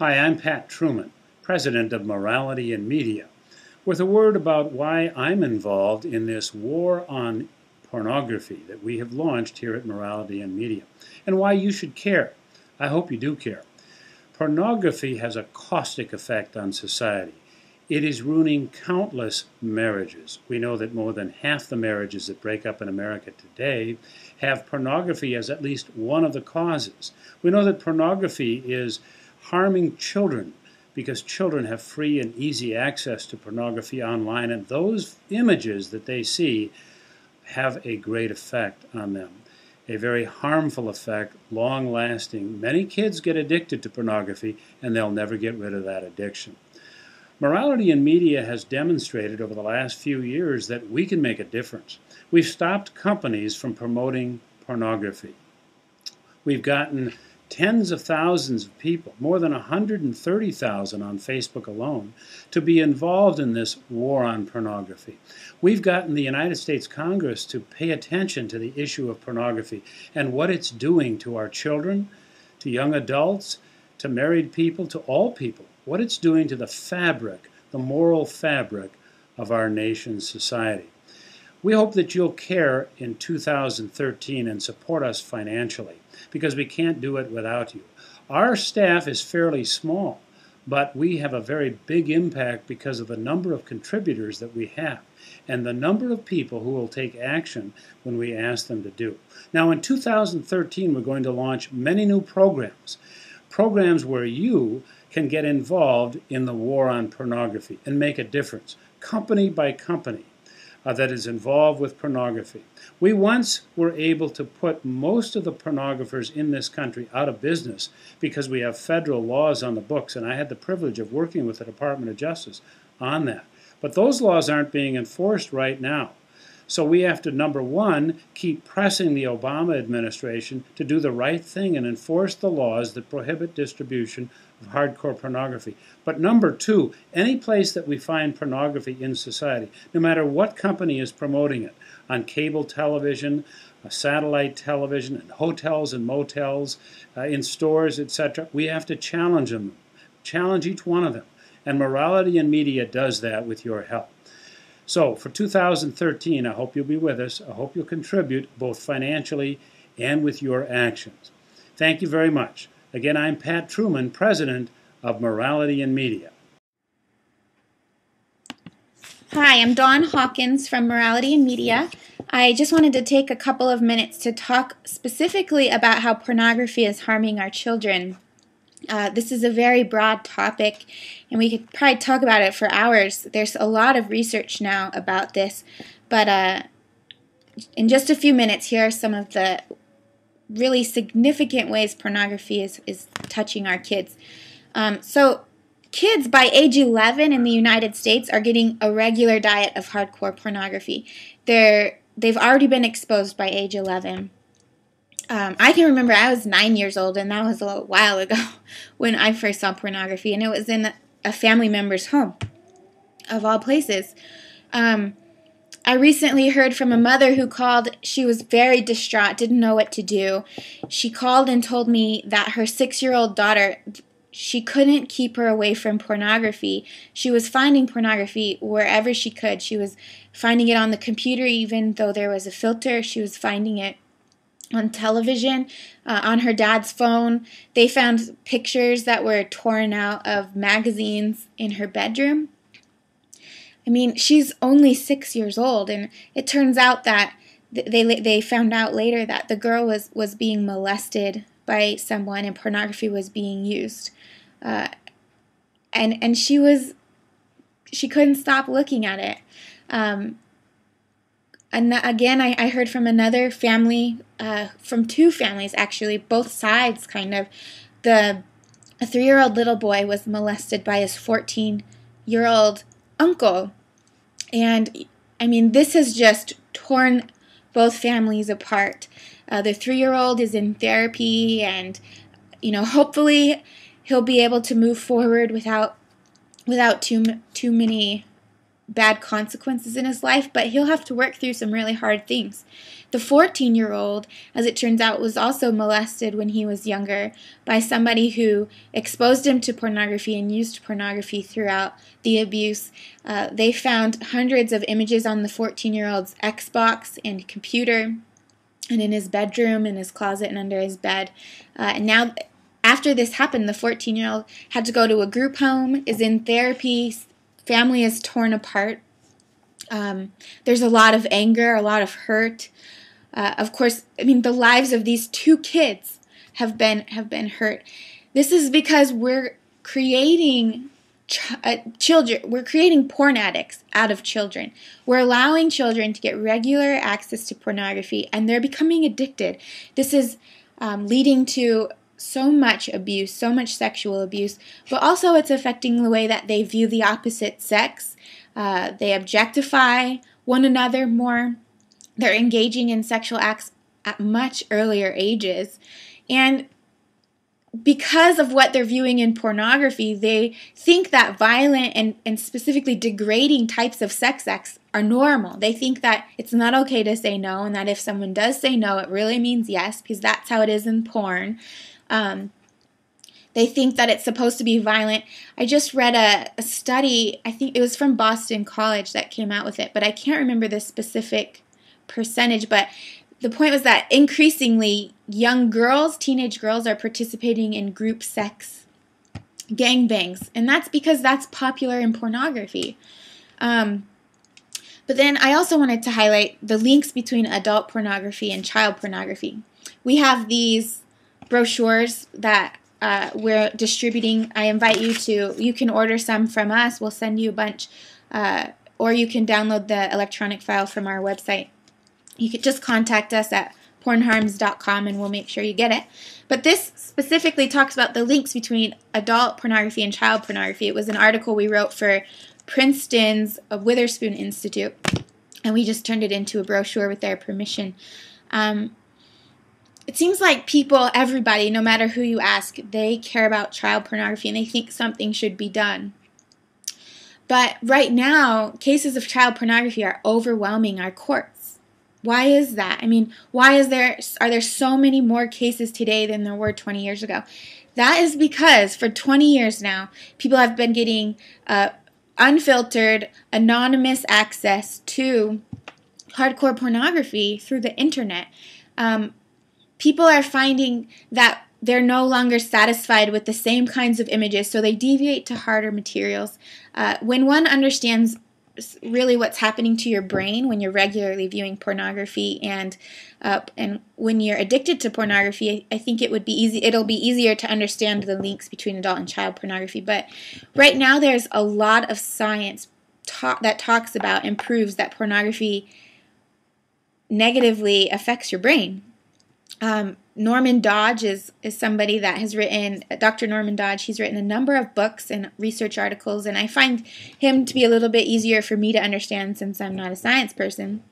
Hi, I'm Pat Truman, President of Morality in Media, with a word about why I'm involved in this war on pornography that we have launched here at Morality in Media, and why you should care. I hope you do care. Pornography has a caustic effect on society. It is ruining countless marriages. We know that more than half the marriages that break up in America today have pornography as at least one of the causes. We know that pornography is harming children because children have free and easy access to pornography online, and those images that they see have a great effect on them. A very harmful effect, long lasting. Many kids get addicted to pornography and they'll never get rid of that addiction. Morality in media has demonstrated over the last few years that we can make a difference. We've stopped companies from promoting pornography. We've gotten tens of thousands of people, more than 130,000 on Facebook alone, to be involved in this war on pornography. We've gotten the United States Congress to pay attention to the issue of pornography and what it's doing to our children, to young adults, to married people, to all people what it's doing to the fabric, the moral fabric of our nation's society. We hope that you'll care in 2013 and support us financially because we can't do it without you. Our staff is fairly small, but we have a very big impact because of the number of contributors that we have and the number of people who will take action when we ask them to do. Now, in 2013, we're going to launch many new programs, programs where you can get involved in the war on pornography and make a difference, company by company. Uh, that is involved with pornography. We once were able to put most of the pornographers in this country out of business because we have federal laws on the books, and I had the privilege of working with the Department of Justice on that. But those laws aren't being enforced right now. So we have to, number one, keep pressing the Obama administration to do the right thing and enforce the laws that prohibit distribution hardcore pornography. But number two, any place that we find pornography in society, no matter what company is promoting it, on cable television, uh, satellite television, in hotels and motels, uh, in stores, etc., we have to challenge them, challenge each one of them. And Morality in Media does that with your help. So for 2013, I hope you'll be with us. I hope you'll contribute both financially and with your actions. Thank you very much. Again, I'm Pat Truman, President of Morality in Media. Hi, I'm Dawn Hawkins from Morality in Media. I just wanted to take a couple of minutes to talk specifically about how pornography is harming our children. Uh, this is a very broad topic, and we could probably talk about it for hours. There's a lot of research now about this, but uh, in just a few minutes, here are some of the really significant ways pornography is, is touching our kids. Um, so, kids by age 11 in the United States are getting a regular diet of hardcore pornography. They're, they've already been exposed by age 11. Um, I can remember I was nine years old, and that was a while ago when I first saw pornography, and it was in a family member's home, of all places. Um, I recently heard from a mother who called. She was very distraught, didn't know what to do. She called and told me that her six year old daughter, she couldn't keep her away from pornography. She was finding pornography wherever she could. She was finding it on the computer, even though there was a filter. She was finding it on television, uh, on her dad's phone. They found pictures that were torn out of magazines in her bedroom. I mean, she's only six years old, and it turns out that they they found out later that the girl was was being molested by someone, and pornography was being used, uh, and and she was she couldn't stop looking at it. Um, and again, I, I heard from another family, uh, from two families actually, both sides kind of. The a three year old little boy was molested by his 14 year old uncle. And I mean, this has just torn both families apart. Uh, the three year old is in therapy, and, you know, hopefully he'll be able to move forward without without too too many bad consequences in his life, but he'll have to work through some really hard things. The 14 year old, as it turns out, was also molested when he was younger by somebody who exposed him to pornography and used pornography throughout the abuse. Uh, they found hundreds of images on the 14 year old's Xbox and computer and in his bedroom, in his closet, and under his bed. Uh, and now, after this happened, the 14 year old had to go to a group home, is in therapy, family is torn apart. Um, there's a lot of anger, a lot of hurt. Uh, of course, I mean the lives of these two kids have been have been hurt. This is because we're creating ch- uh, children. We're creating porn addicts out of children. We're allowing children to get regular access to pornography, and they're becoming addicted. This is um, leading to so much abuse, so much sexual abuse, but also it's affecting the way that they view the opposite sex. Uh, they objectify one another more. They're engaging in sexual acts at much earlier ages. And because of what they're viewing in pornography, they think that violent and, and specifically degrading types of sex acts are normal. They think that it's not okay to say no, and that if someone does say no, it really means yes, because that's how it is in porn. Um, they think that it's supposed to be violent. I just read a, a, study, I think it was from Boston College that came out with it, but I can't remember the specific percentage. But the point was that increasingly young girls, teenage girls, are participating in group sex gangbangs, and that's because that's popular in pornography. Um, but then I also wanted to highlight the links between adult pornography and child pornography. We have these brochures that uh, we're distributing. I invite you to, you can order some from us. We'll send you a bunch, uh, or you can download the electronic file from our website. You could just contact us at pornharms.com and we'll make sure you get it. But this specifically talks about the links between adult pornography and child pornography. It was an article we wrote for Princeton's Witherspoon Institute, and we just turned it into a brochure with their permission. Um, it seems like people, everybody, no matter who you ask, they care about child pornography and they think something should be done. But right now, cases of child pornography are overwhelming our courts. Why is that? I mean, why is there are there so many more cases today than there were 20 years ago? That is because for 20 years now, people have been getting uh, unfiltered, anonymous access to hardcore pornography through the internet. Um, people are finding that they're no longer satisfied with the same kinds of images, so they deviate to harder materials. Uh, when one understands really what's happening to your brain when you're regularly viewing pornography and uh, and when you're addicted to pornography I think it would be easy it'll be easier to understand the links between adult and child pornography. But right now there's a lot of science ta- that talks about and proves that pornography negatively affects your brain. Um, Norman Doidge is, is somebody that has written, Dr. Norman Doidge, he's written a number of books and research articles, and I find him to be a little bit easier for me to understand since I'm not a science person.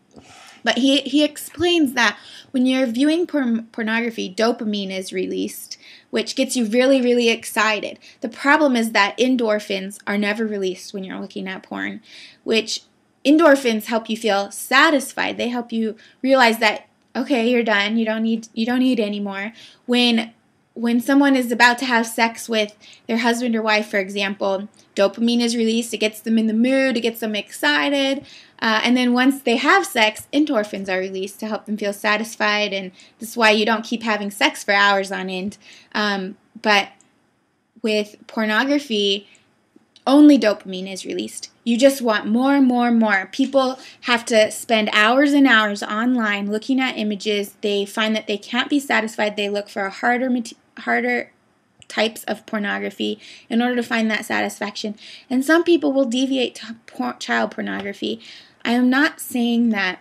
But he, he explains that when you're viewing pornography, dopamine is released, which gets you really, really excited. The problem is that endorphins are never released when you're looking at porn, which endorphins help you feel satisfied. They help you realize that okay, you're done. You don't need you don't need anymore. When when someone is about to have sex with their husband or wife, for example, dopamine is released. It gets them in the mood. It gets them excited. Uh, and then once they have sex, endorphins are released to help them feel satisfied. And this is why you don't keep having sex for hours on end. Um, but with pornography, only dopamine is released. You just want more and more and more. People have to spend hours and hours online looking at images. They find that they can't be satisfied. They look for harder, harder types of pornography in order to find that satisfaction. And some people will deviate to por- child pornography. I am not saying that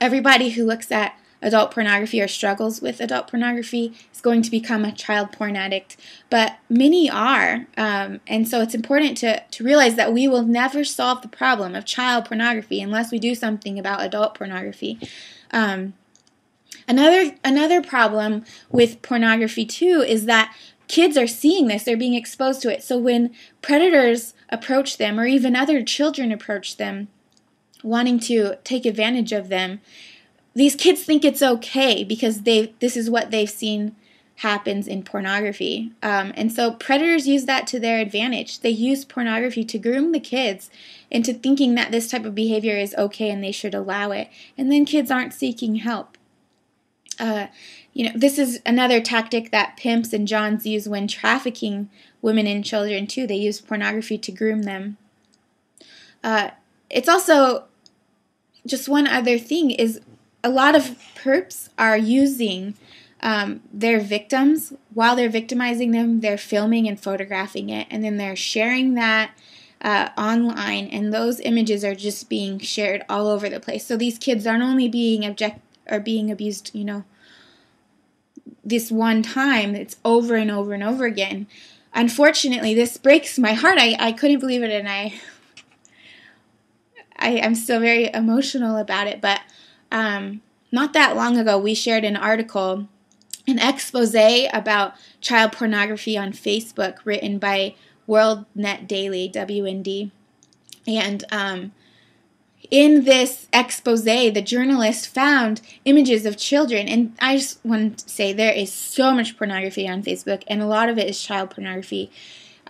everybody who looks at adult pornography or struggles with adult pornography is going to become a child porn addict, but many are. Um, and so it's important to, to realize that we will never solve the problem of child pornography unless we do something about adult pornography. Um, another another problem with pornography too is that kids are seeing this they're being exposed to it so when predators approach them or even other children approach them wanting to take advantage of them these kids think it's okay because they this is what they've seen happens in pornography. Um, and so predators use that to their advantage. They use pornography to groom the kids into thinking that this type of behavior is okay and they should allow it. And then kids aren't seeking help. Uh, you know, this is another tactic that pimps and johns use when trafficking women and children too. They use pornography to groom them. Uh, it's also just one other thing is a lot of perps are using um, their victims while they're victimizing them. They're filming and photographing it, and then they're sharing that. Uh, online, and those images are just being shared all over the place. So these kids aren't only being object or being abused, you know, this one time. It's over and over and over again. Unfortunately, this breaks my heart. I, I couldn't believe it, and I I am still very emotional about it. But um, not that long ago, we shared an article, an expose about child pornography on Facebook, written by World Net Daily (WND), and um, in this expose, the journalist found images of children. And I just want to say there is so much pornography on Facebook, and a lot of it is child pornography.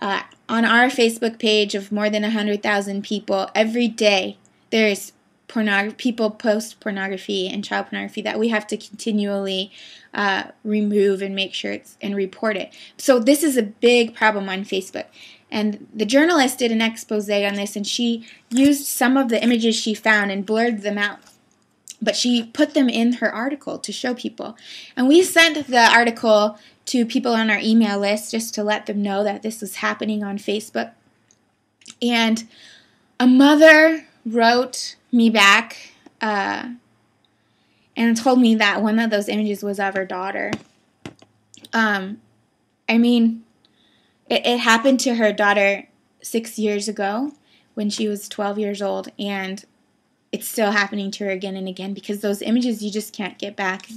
Uh, on our Facebook page of more than 100,000 people, every day there's pornography, people post pornography and child pornography that we have to continually uh, remove and make sure it's and report it. So this is a big problem on Facebook. And the journalist did an expose on this, and she used some of the images she found and blurred them out. But she put them in her article to show people. And we sent the article to people on our email list just to let them know that this was happening on Facebook. And a mother wrote me back uh, and told me that one of those images was of her daughter. Um, I mean, it, it happened to her daughter six years ago when she was 12 years old, and it's still happening to her again and again because those images you just can't get back.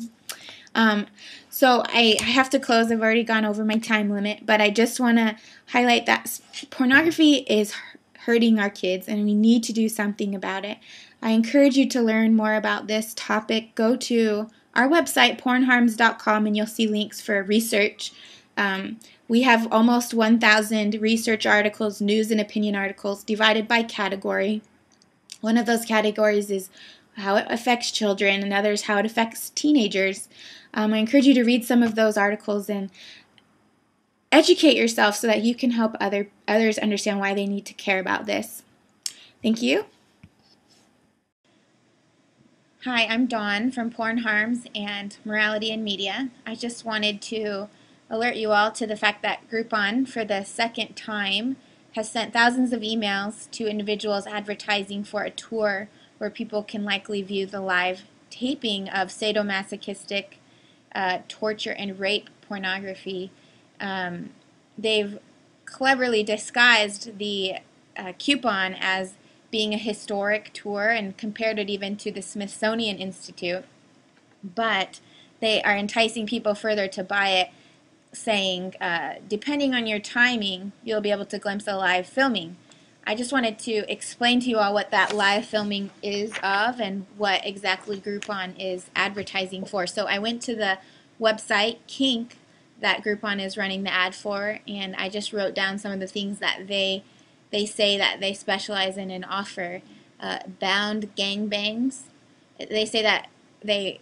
Um, so I, I have to close. I've already gone over my time limit, but I just want to highlight that pornography is hurting our kids and we need to do something about it. I encourage you to learn more about this topic. Go to our website, pornharms.com, and you'll see links for research. Um, we have almost 1,000 research articles, news and opinion articles divided by category. One of those categories is how it affects children, and others how it affects teenagers. Um, I encourage you to read some of those articles and educate yourself so that you can help other others understand why they need to care about this. Thank you. Hi, I'm Dawn from Porn Harms and Morality in Media. I just wanted to alert you all to the fact that Groupon, for the second time, has sent thousands of emails to individuals advertising for a tour where people can likely view the live taping of sadomasochistic uh, torture and rape pornography. Um, they've cleverly disguised the uh, coupon as being a historic tour and compared it even to the Smithsonian Institute, but they are enticing people further to buy it saying, uh, depending on your timing, you'll be able to glimpse a live filming. I just wanted to explain to you all what that live filming is of and what exactly Groupon is advertising for. So I went to the website Kink that Groupon is running the ad for, and I just wrote down some of the things that they they say that they specialize in and offer. Uh, bound gangbangs. They say that they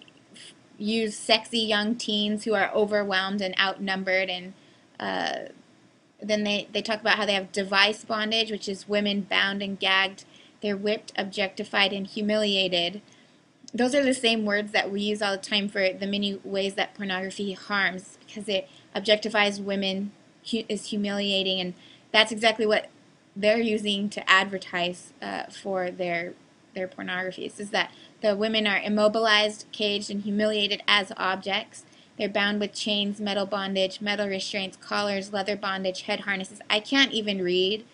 use sexy young teens who are overwhelmed and outnumbered and uh, then they, they talk about how they have device bondage, which is women bound and gagged. They're whipped, objectified, and humiliated. Those are the same words that we use all the time for the many ways that pornography harms because it objectifies women, is humiliating, and that's exactly what they're using to advertise uh, for their their pornography. It says that the women are immobilized, caged, and humiliated as objects. They're bound with chains, metal bondage, metal restraints, collars, leather bondage, head harnesses. I can't even read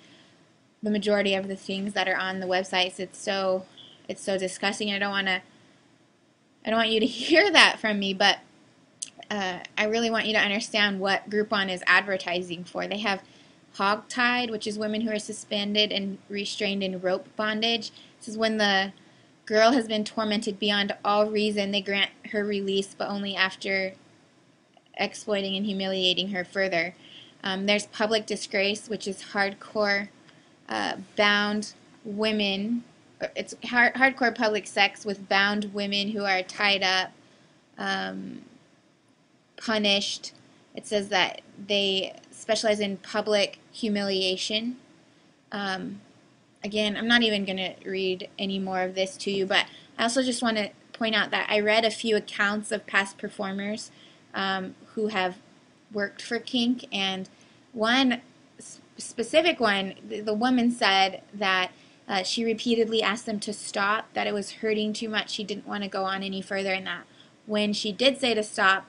the majority of the things that are on the websites. It's so it's so disgusting. I don't want to I don't want you to hear that from me, but uh, I really want you to understand what Groupon is advertising for. They have hogtied, which is women who are suspended and restrained in rope bondage. This is when the girl has been tormented beyond all reason. They grant her release, but only after exploiting and humiliating her further. Um, there's public disgrace, which is hardcore uh, bound women. It's hard, hardcore public sex with bound women who are tied up, um, punished. It says that they specialize in public humiliation. Um, again, I'm not even going to read any more of this to you, but I also just want to point out that I read a few accounts of past performers um, who have worked for kink, and one specific one, the, woman said that uh, she repeatedly asked them to stop, that it was hurting too much, she didn't want to go on any further, and that when she did say to stop,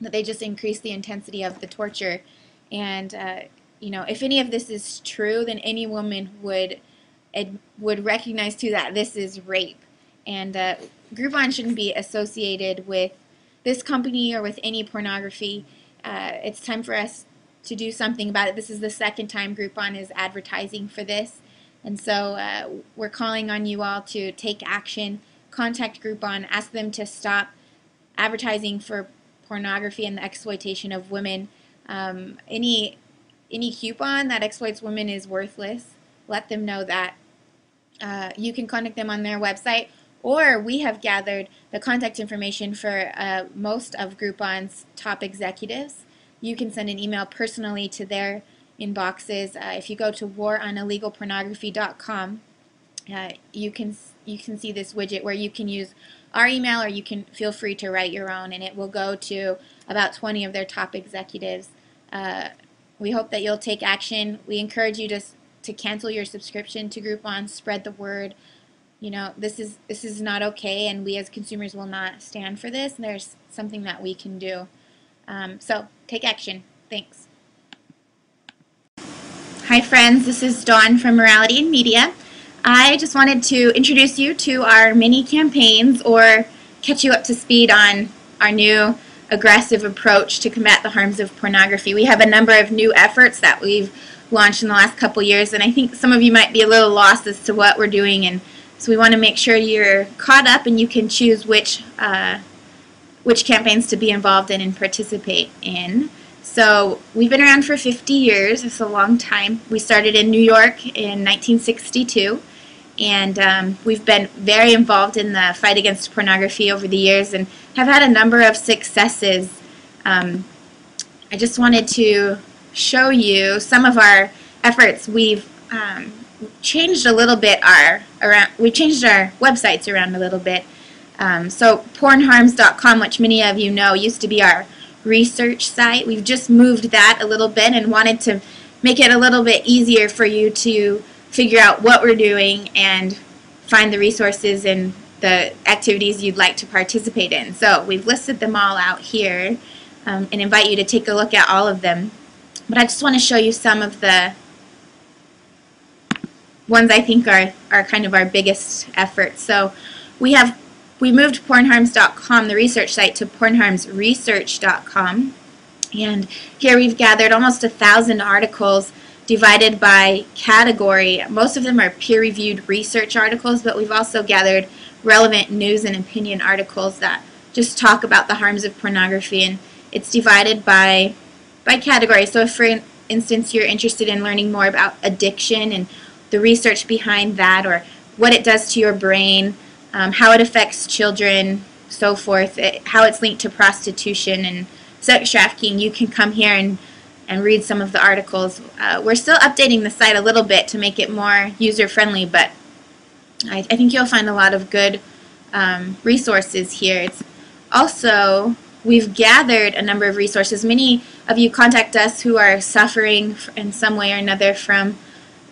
that they just increased the intensity of the torture. And uh, you know, if any of this is true, then any woman would would recognize too that this is rape. And uh, Groupon shouldn't be associated with this company or with any pornography. Uh, it's time for us to do something about it. This is the second time Groupon is advertising for this. And so uh, we're calling on you all to take action, contact Groupon, ask them to stop advertising for pornography and the exploitation of women. Um, any any coupon that exploits women is worthless. Let them know that. Uh, you can contact them on their website, or we have gathered the contact information for uh, most of Groupon's top executives. You can send an email personally to their inboxes. Uh, if you go to waronillegalpornography.com, uh, you can you can see this widget where you can use our email, or you can feel free to write your own, and it will go to about 20 of their top executives. Uh, we hope that you'll take action. We encourage you to to cancel your subscription to Groupon, spread the word. You know, this is this is not okay, and we as consumers will not stand for this. There's something that we can do. Um, so take action. Thanks. Hi, friends. This is Dawn from Morality in Media. I just wanted to introduce you to our mini campaigns or catch you up to speed on our new aggressive approach to combat the harms of pornography. We have a number of new efforts that we've launched in the last couple years, and I think some of you might be a little lost as to what we're doing, and so we want to make sure you're caught up and you can choose which uh, which campaigns to be involved in and participate in. So we've been around for 50 years. It's a long time. We started in New York in 1962 and um, we've been very involved in the fight against pornography over the years and have had a number of successes. Um, I just wanted to show you some of our efforts. We've um, changed a little bit our around. We changed our websites around a little bit. Um, so pornharms.com, which many of you know, used to be our research site. We've just moved that a little bit and wanted to make it a little bit easier for you to figure out what we're doing and find the resources and the activities you'd like to participate in. So we've listed them all out here um, and invite you to take a look at all of them. But I just want to show you some of the ones I think are, are kind of our biggest efforts. So we have we moved pornharms.com, the research site, to pornharmsresearch.com. And here we've gathered almost a thousand articles divided by category. Most of them are peer-reviewed research articles, but we've also gathered relevant news and opinion articles that just talk about the harms of pornography, and it's divided by by category. So if, for instance, you're interested in learning more about addiction and the research behind that, or what it does to your brain, um, how it affects children, so forth, it, how it's linked to prostitution and sex trafficking, you can come here and and read some of the articles. Uh, we're still updating the site a little bit to make it more user-friendly, but I, I, think you'll find a lot of good um, resources here. It's also, we've gathered a number of resources. Many of you contact us who are suffering in some way or another from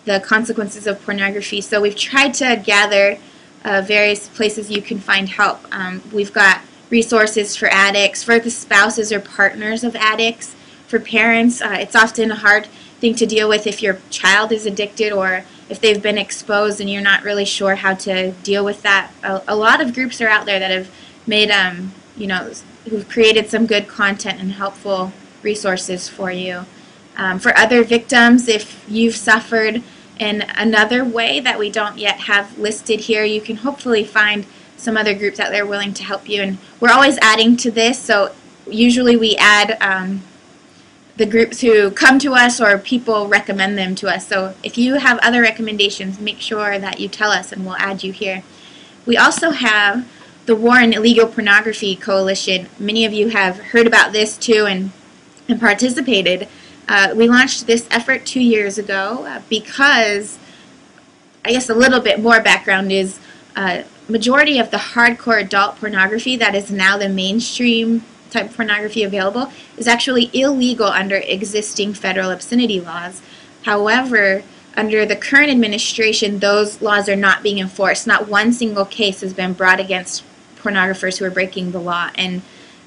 the consequences of pornography. So we've tried to gather uh, various places you can find help. Um, we've got resources for addicts, for the spouses or partners of addicts, for parents, uh, it's often a hard thing to deal with if your child is addicted or if they've been exposed and you're not really sure how to deal with that. A, a lot of groups are out there that have made, um, you know, who've created some good content and helpful resources for you. Um, for other victims, if you've suffered in another way that we don't yet have listed here, you can hopefully find some other groups out there willing to help you. And we're always adding to this, so usually we add um, the groups who come to us or people recommend them to us. So if you have other recommendations, make sure that you tell us and we'll add you here. We also have the War on Illegal Pornography Coalition. Many of you have heard about this too and, and participated. Uh, we launched this effort two years ago uh, because, I guess a little bit more background is, uh, majority of the hardcore adult pornography that is now the mainstream type of pornography available is actually illegal under existing federal obscenity laws. However, under the current administration, those laws are not being enforced. Not one single case has been brought against pornographers who are breaking the law. And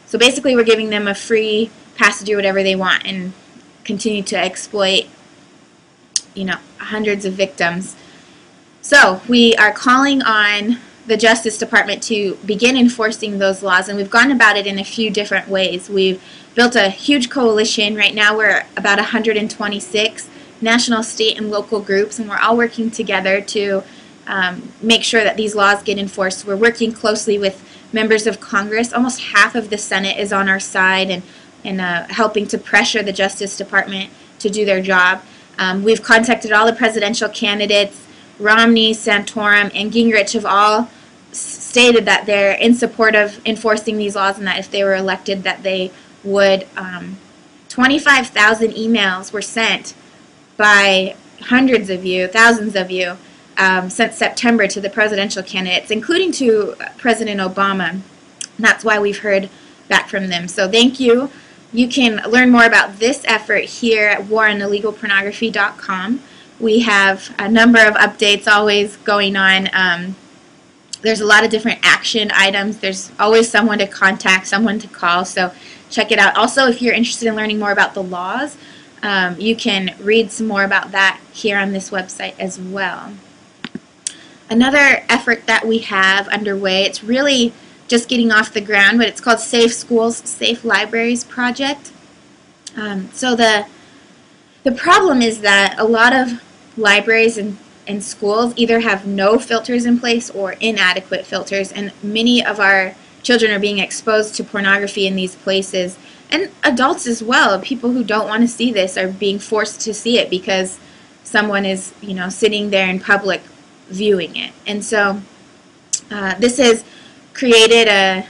so basically, we're giving them a free pass to do whatever they want and continue to exploit, you know, hundreds of victims. So we are calling on the Justice Department to begin enforcing those laws, and we've gone about it in a few different ways. We've built a huge coalition. Right now, we're about 126 national, state, and local groups, and we're all working together to um, make sure that these laws get enforced. We're working closely with members of Congress. Almost half of the Senate is on our side and, and uh, helping to pressure the Justice Department to do their job. Um, we've contacted all the presidential candidates. Romney, Santorum, and Gingrich have all stated that they're in support of enforcing these laws and that if they were elected that they would um, 25,000 emails were sent by hundreds of you, thousands of you, um, since September to the presidential candidates, including to President Obama. That's why we've heard back from them. So thank you. You can learn more about this effort here at waronillegalpornography.com. We have a number of updates always going on. Um, there's a lot of different action items. There's always someone to contact, someone to call. So check it out. Also, if you're interested in learning more about the laws, um, you can read some more about that here on this website as well. Another effort that we have underway, it's really just getting off the ground, but it's called Safe Schools, Safe Libraries Project. Um, so the the problem is that a lot of libraries and and schools either have no filters in place or inadequate filters, and many of our children are being exposed to pornography in these places. And adults as well, people who don't want to see this are being forced to see it because someone is, you know, sitting there in public viewing it. And so uh, this has created a,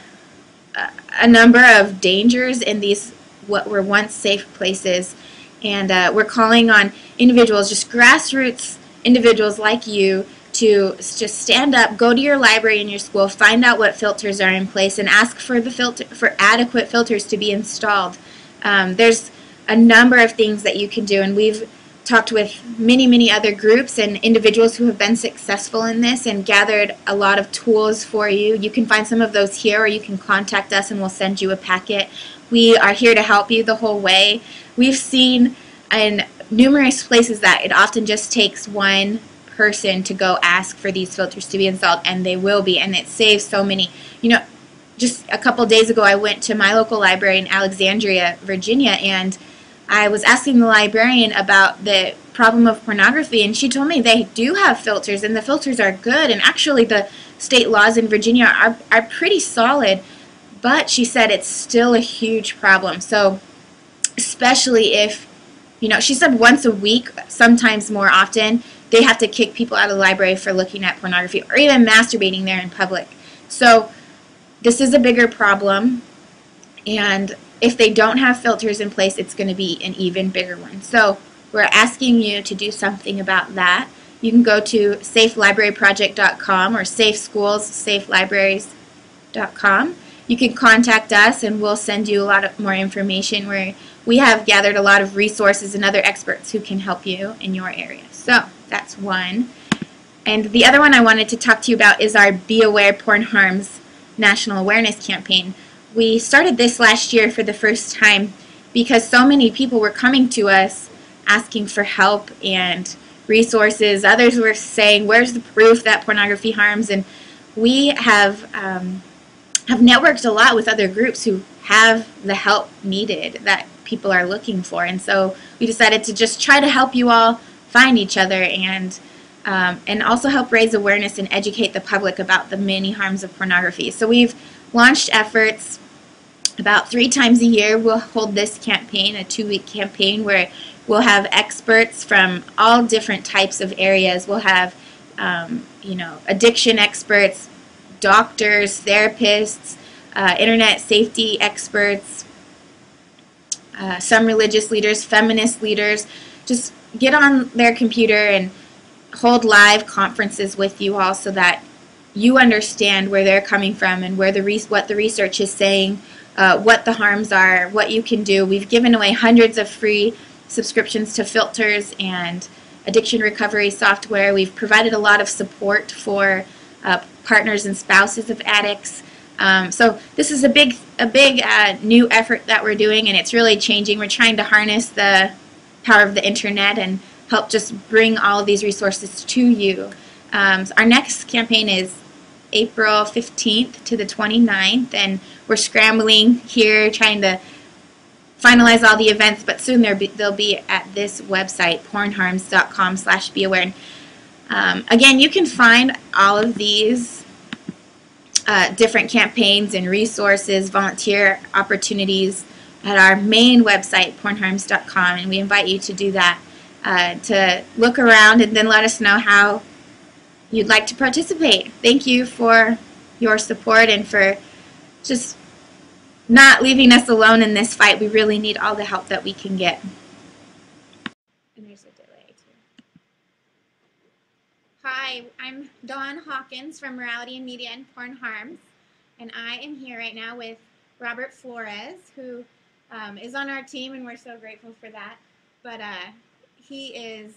a number of dangers in these what were once safe places. And uh, we're calling on individuals, just grassroots individuals like you to just stand up, go to your library in your school, find out what filters are in place, and ask for the filter for adequate filters to be installed. Um, there's a number of things that you can do, and we've talked with many, many other groups and individuals who have been successful in this and gathered a lot of tools for you. You can find some of those here, or you can contact us, and we'll send you a packet. We are here to help you the whole way. We've seen in numerous places that it often just takes one person to go ask for these filters to be installed and they will be and it saves so many. You know just a couple days ago I went to my local library in Alexandria Virginia and I was asking the librarian about the problem of pornography and she told me they do have filters and the filters are good and actually the state laws in Virginia are, are pretty solid but she said it's still a huge problem. So especially if you know, she said once a week, sometimes more often, they have to kick people out of the library for looking at pornography or even masturbating there in public. So this is a bigger problem, and if they don't have filters in place, it's going to be an even bigger one. So we're asking you to do something about that. You can go to safelibraryproject.com or safeschools, You can contact us, and we'll send you a lot of more information where we have gathered a lot of resources and other experts who can help you in your area. So that's one. And the other one I wanted to talk to you about is our Be Aware Porn Harms National Awareness Campaign. We started this last year for the first time because so many people were coming to us asking for help and resources. Others were saying, where's the proof that pornography harms? And we have, um, have networked a lot with other groups who have the help needed that people are looking for. And so we decided to just try to help you all find each other and um, and also help raise awareness and educate the public about the many harms of pornography. So we've launched efforts about three times a year. We'll hold this campaign, a two-week campaign, where we'll have experts from all different types of areas. We'll have, um, you know, addiction experts, doctors, therapists, uh, internet safety experts, uh, some religious leaders, feminist leaders. Just get on their computer and hold live conferences with you all so that you understand where they're coming from and where the what the research is saying, uh, what the harms are, what you can do. We've given away hundreds of free subscriptions to filters and addiction recovery software. We've provided a lot of support for uh, partners and spouses of addicts. Um, so this is a big, a big uh, new effort that we're doing, and it's really changing. We're trying to harness the power of the internet and help just bring all these resources to you. Um, so our next campaign is April 15th to the 29th, and we're scrambling here trying to finalize all the events, but soon be, they'll be at this website, pornharms.com slash be aware. Um, again, you can find all of these uh, different campaigns and resources, volunteer opportunities at our main website, pornharms.com, and we invite you to do that, uh, to look around and then let us know how you'd like to participate. Thank you for your support and for just not leaving us alone in this fight. We really need all the help that we can get. And there's a delay too. Hi, I'm Dawn Hawkins from Morality in Media and Porn Harms, and I am here right now with Robert Flores, who um, is on our team, and we're so grateful for that. But uh, he is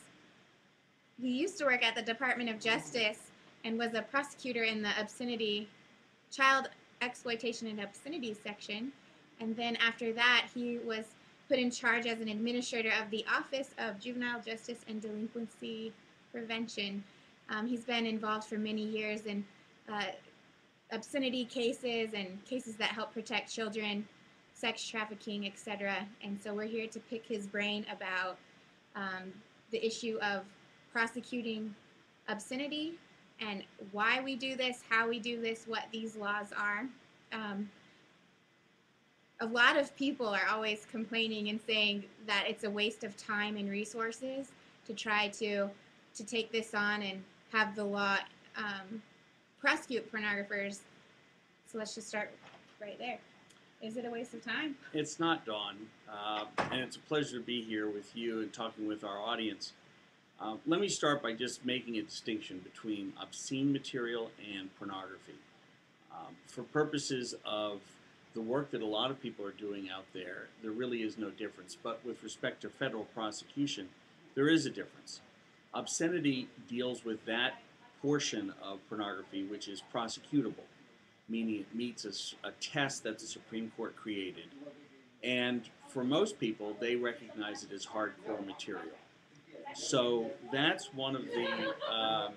he used to work at the Department of Justice and was a prosecutor in the obscenity child exploitation and obscenity section. And then after that, he was put in charge as an administrator of the Office of Juvenile Justice and Delinquency Prevention. Um, he's been involved for many years in uh, obscenity cases and cases that help protect children, sex trafficking, etc. And so we're here to pick his brain about um, the issue of prosecuting obscenity and why we do this, how we do this, what these laws are. Um, a lot of people are always complaining and saying that it's a waste of time and resources to try to to take this on and have the law um, prosecute pornographers. So let's just start right there. Is it a waste of time? It's not, Dawn. Uh, and it's a pleasure to be here with you and talking with our audience. Uh, let me start by just making a distinction between obscene material and pornography. Um, for purposes of the work that a lot of people are doing out there, there really is no difference. But with respect to federal prosecution, there is a difference. Obscenity deals with that portion of pornography which is prosecutable, meaning it meets a, a test that the Supreme Court created. And for most people, they recognize it as hardcore material. So that's one of the um,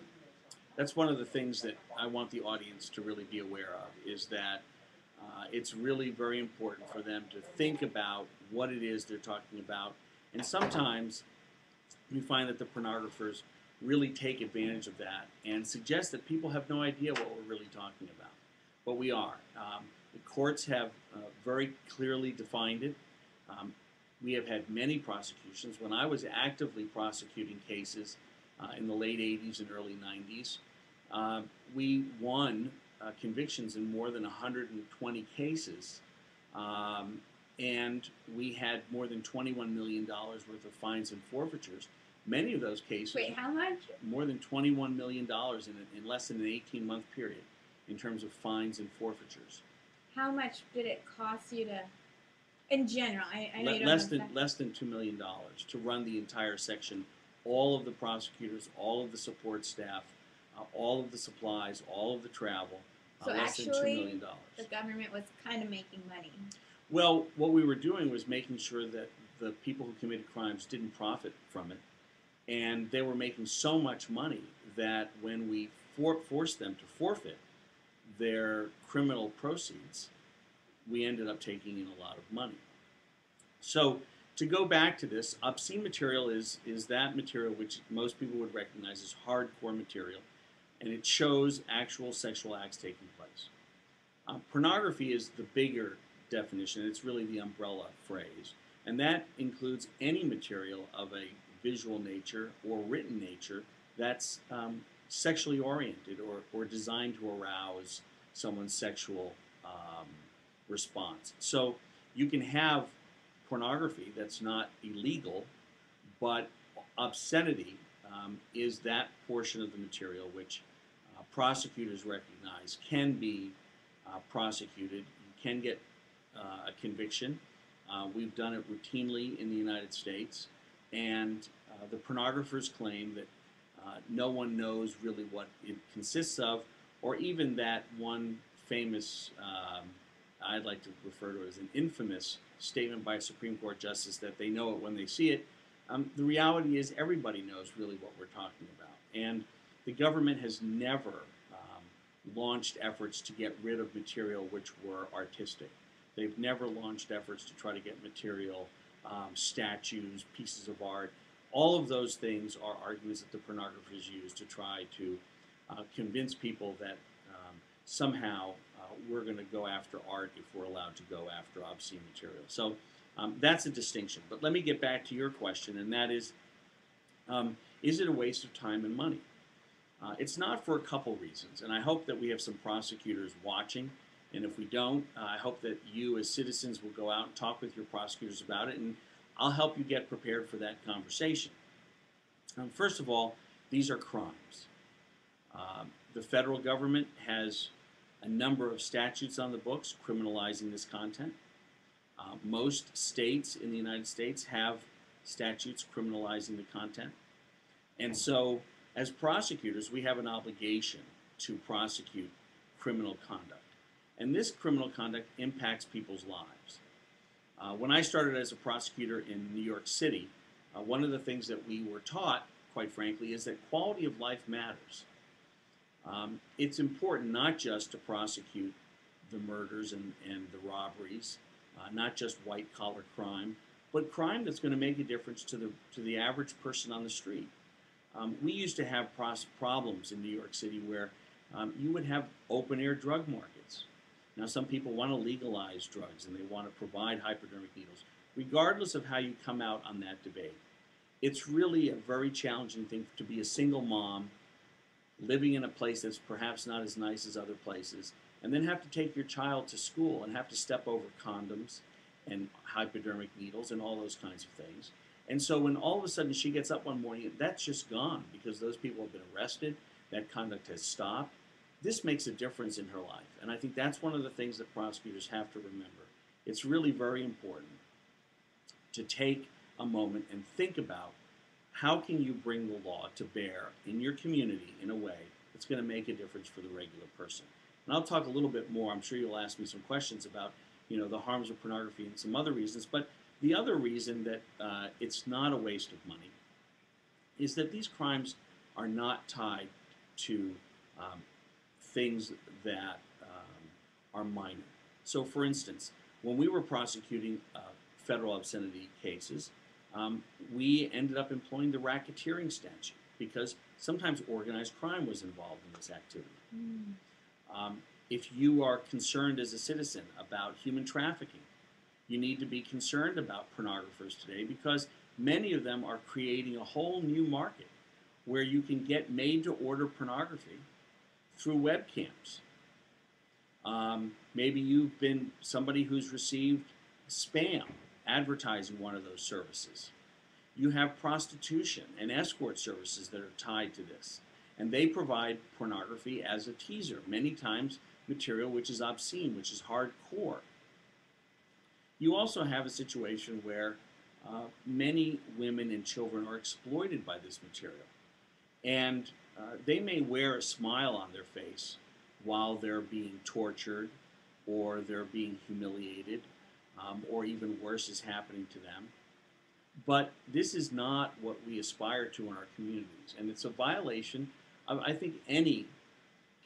that's one of the things that I want the audience to really be aware of is that uh, it's really very important for them to think about what it is they're talking about, and sometimes we find that the pornographers really take advantage of that and suggest that people have no idea what we're really talking about, but we are. Um, the courts have uh, very clearly defined it. Um, we have had many prosecutions. When I was actively prosecuting cases uh, in the late 80s and early 90s, uh, we won uh, convictions in more than 120 cases. Um, and we had more than $21 million worth of fines and forfeitures. Many of those cases. Wait, how much? More than $21 million in, in less than an 18 month period in terms of fines and forfeitures. How much did it cost you to in general, I, I Le- less than less than two million dollars to run the entire section, all of the prosecutors, all of the support staff, uh, all of the supplies, all of the travel. Uh, so less than two million dollars. The government was kind of making money. Well, what we were doing was making sure that the people who committed crimes didn't profit from it, and they were making so much money that when we for- forced them to forfeit their criminal proceeds, we ended up taking in a lot of money. So to go back to this, obscene material is is that material which most people would recognize as hardcore material, and it shows actual sexual acts taking place. Uh, pornography is the bigger definition. It's really the umbrella phrase, and that includes any material of a visual nature or written nature that's um, sexually oriented or, or designed to arouse someone's sexual um, response. So you can have pornography that's not illegal, but obscenity um, is that portion of the material which uh, prosecutors recognize can be uh, prosecuted. Can get uh, a conviction. Uh, we've done it routinely in the United States, and uh, the pornographers claim that uh, no one knows really what it consists of, or even that one famous, um, I'd like to refer to as an infamous statement by a Supreme Court justice that they know it when they see it. Um, the reality is everybody knows really what we're talking about. And the government has never um, launched efforts to get rid of material which were artistic. They've never launched efforts to try to get material, um, statues, pieces of art. All of those things are arguments that the pornographers use to try to uh, convince people that um, somehow uh, we're going to go after art if we're allowed to go after obscene material. So um, that's a distinction. But let me get back to your question, and that is um, is it a waste of time and money? Uh, it's not for a couple reasons, and I hope that we have some prosecutors watching. And if we don't, uh, I hope that you, as citizens, will go out and talk with your prosecutors about it, and I'll help you get prepared for that conversation. Um, first of all, these are crimes. Um, the federal government has a number of statutes on the books criminalizing this content. Uh, most states in the United States have statutes criminalizing the content. And so, as prosecutors, we have an obligation to prosecute criminal conduct. And this criminal conduct impacts people's lives. Uh, when I started as a prosecutor in New York City, uh, one of the things that we were taught, quite frankly, is that quality of life matters. Um, it's important not just to prosecute the murders and, and the robberies, uh, not just white collar crime, but crime that's going to make a difference to the, to the average person on the street. Um, we used to have problems in New York City where um, you would have open air drug markets. Now, some people want to legalize drugs and they want to provide hypodermic needles. Regardless of how you come out on that debate, it's really a very challenging thing to be a single mom living in a place that's perhaps not as nice as other places, and then have to take your child to school and have to step over condoms and hypodermic needles and all those kinds of things. And so when all of a sudden she gets up one morning, that's just gone because those people have been arrested, that conduct has stopped. This makes a difference in her life. And I think that's one of the things that prosecutors have to remember. It's really very important to take a moment and think about how can you bring the law to bear in your community in a way that's going to make a difference for the regular person? And I'll talk a little bit more. I'm sure you'll ask me some questions about, you know, the harms of pornography and some other reasons. But the other reason that uh, it's not a waste of money is that these crimes are not tied to um, things that um, are minor. So, for instance, when we were prosecuting uh, federal obscenity cases, um, we ended up employing the racketeering statute because sometimes organized crime was involved in this activity. Mm. Um, if you are concerned as a citizen about human trafficking, you need to be concerned about pornographers today because many of them are creating a whole new market where you can get made to order pornography through webcams. Um, maybe you've been somebody who's received spam advertising one of those services. You have prostitution and escort services that are tied to this, and they provide pornography as a teaser, many times material which is obscene, which is hardcore. You also have a situation where uh, many women and children are exploited by this material. And uh, they may wear a smile on their face while they're being tortured or they're being humiliated um, or even worse is happening to them. But this is not what we aspire to in our communities, and it's a violation of, I think, any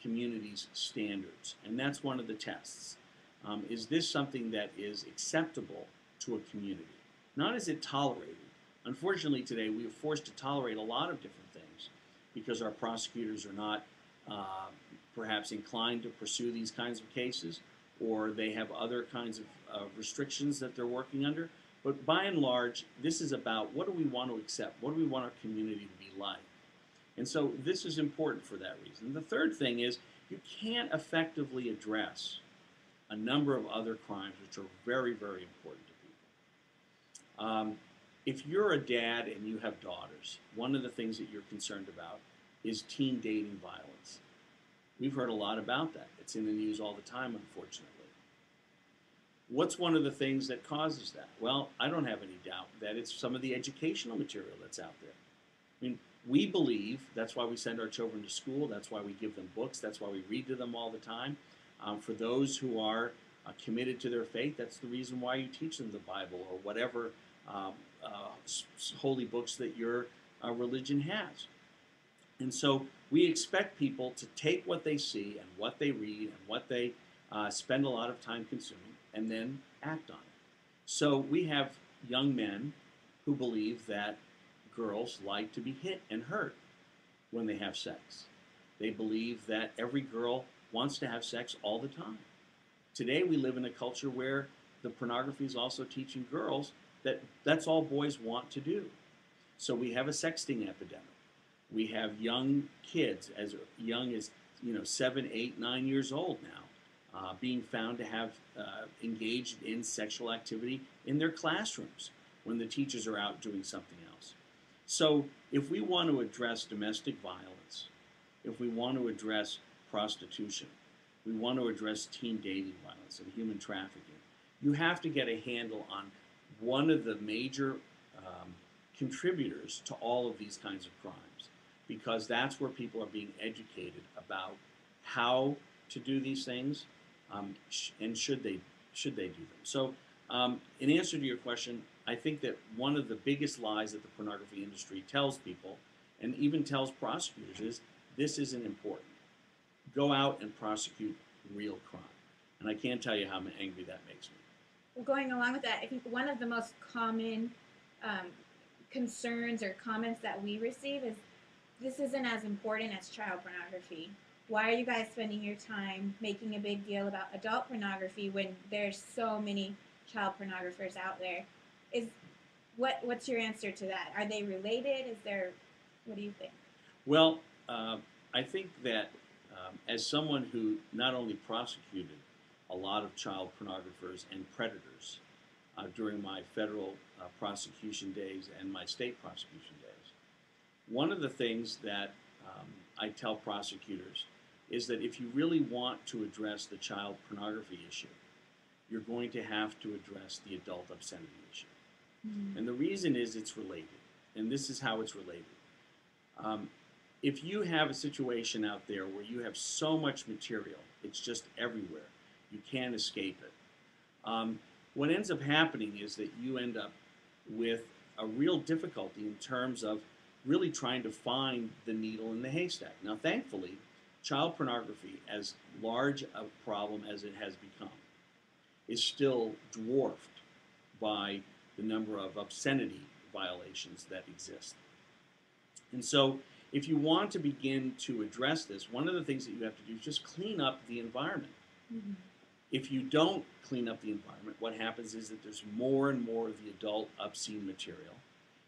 community's standards, and that's one of the tests. Um, is this something that is acceptable to a community? not is it tolerated. Unfortunately, today we are forced to tolerate a lot of different because our prosecutors are not uh, perhaps inclined to pursue these kinds of cases, or they have other kinds of uh, restrictions that they're working under. But by and large, this is about what do we want to accept? What do we want our community to be like? And so this is important for that reason. The third thing is you can't effectively address a number of other crimes which are very, very important to people. Um, if you're a dad and you have daughters, one of the things that you're concerned about is teen dating violence. We've heard a lot about that. It's in the news all the time, unfortunately. What's one of the things that causes that? Well, I don't have any doubt that it's some of the educational material that's out there. I mean, we believe that's why we send our children to school, that's why we give them books, that's why we read to them all the time. Um, for those who are uh, committed to their faith, that's the reason why you teach them the Bible or whatever um, uh, holy books that your uh, religion has. And so we expect people to take what they see and what they read and what they uh, spend a lot of time consuming and then act on it. So we have young men who believe that girls like to be hit and hurt when they have sex. They believe that every girl wants to have sex all the time. Today we live in a culture where the pornography is also teaching girls that that's all boys want to do. So we have a sexting epidemic. We have young kids as young as you know seven, eight, nine years old now, uh, being found to have uh, engaged in sexual activity in their classrooms when the teachers are out doing something else. So if we want to address domestic violence, if we want to address prostitution, we want to address teen dating violence and human trafficking, you have to get a handle on one of the major um, contributors to all of these kinds of crimes because that's where people are being educated about how to do these things um, sh- and should they should they do them. So, um, in answer to your question, I think that one of the biggest lies that the pornography industry tells people, and even tells prosecutors, is this isn't important. Go out and prosecute real crime, and I can't tell you how angry that makes me. Well, going along with that, I think one of the most common um, concerns or comments that we receive is this isn't as important as child pornography. Why are you guys spending your time making a big deal about adult pornography when there's so many child pornographers out there? Is what what's your answer to that? Are they related? Is there what do you think? Well, uh, I think that um, as someone who not only prosecuted a lot of child pornographers and predators uh, during my federal uh, prosecution days and my state prosecution days, one of the things that um, I tell prosecutors is that if you really want to address the child pornography issue, you're going to have to address the adult obscenity issue. Mm-hmm. And the reason is it's related. And this is how it's related. Um, if you have a situation out there where you have so much material, it's just everywhere, you can't escape it. Um, what ends up happening is that you end up with a real difficulty in terms of really trying to find the needle in the haystack. Now, thankfully, child pornography, as large a problem as it has become, is still dwarfed by the number of obscenity violations that exist. And so, if you want to begin to address this, one of the things that you have to do is just clean up the environment. Mm-hmm. If you don't clean up the environment, what happens is that there's more and more of the adult obscene material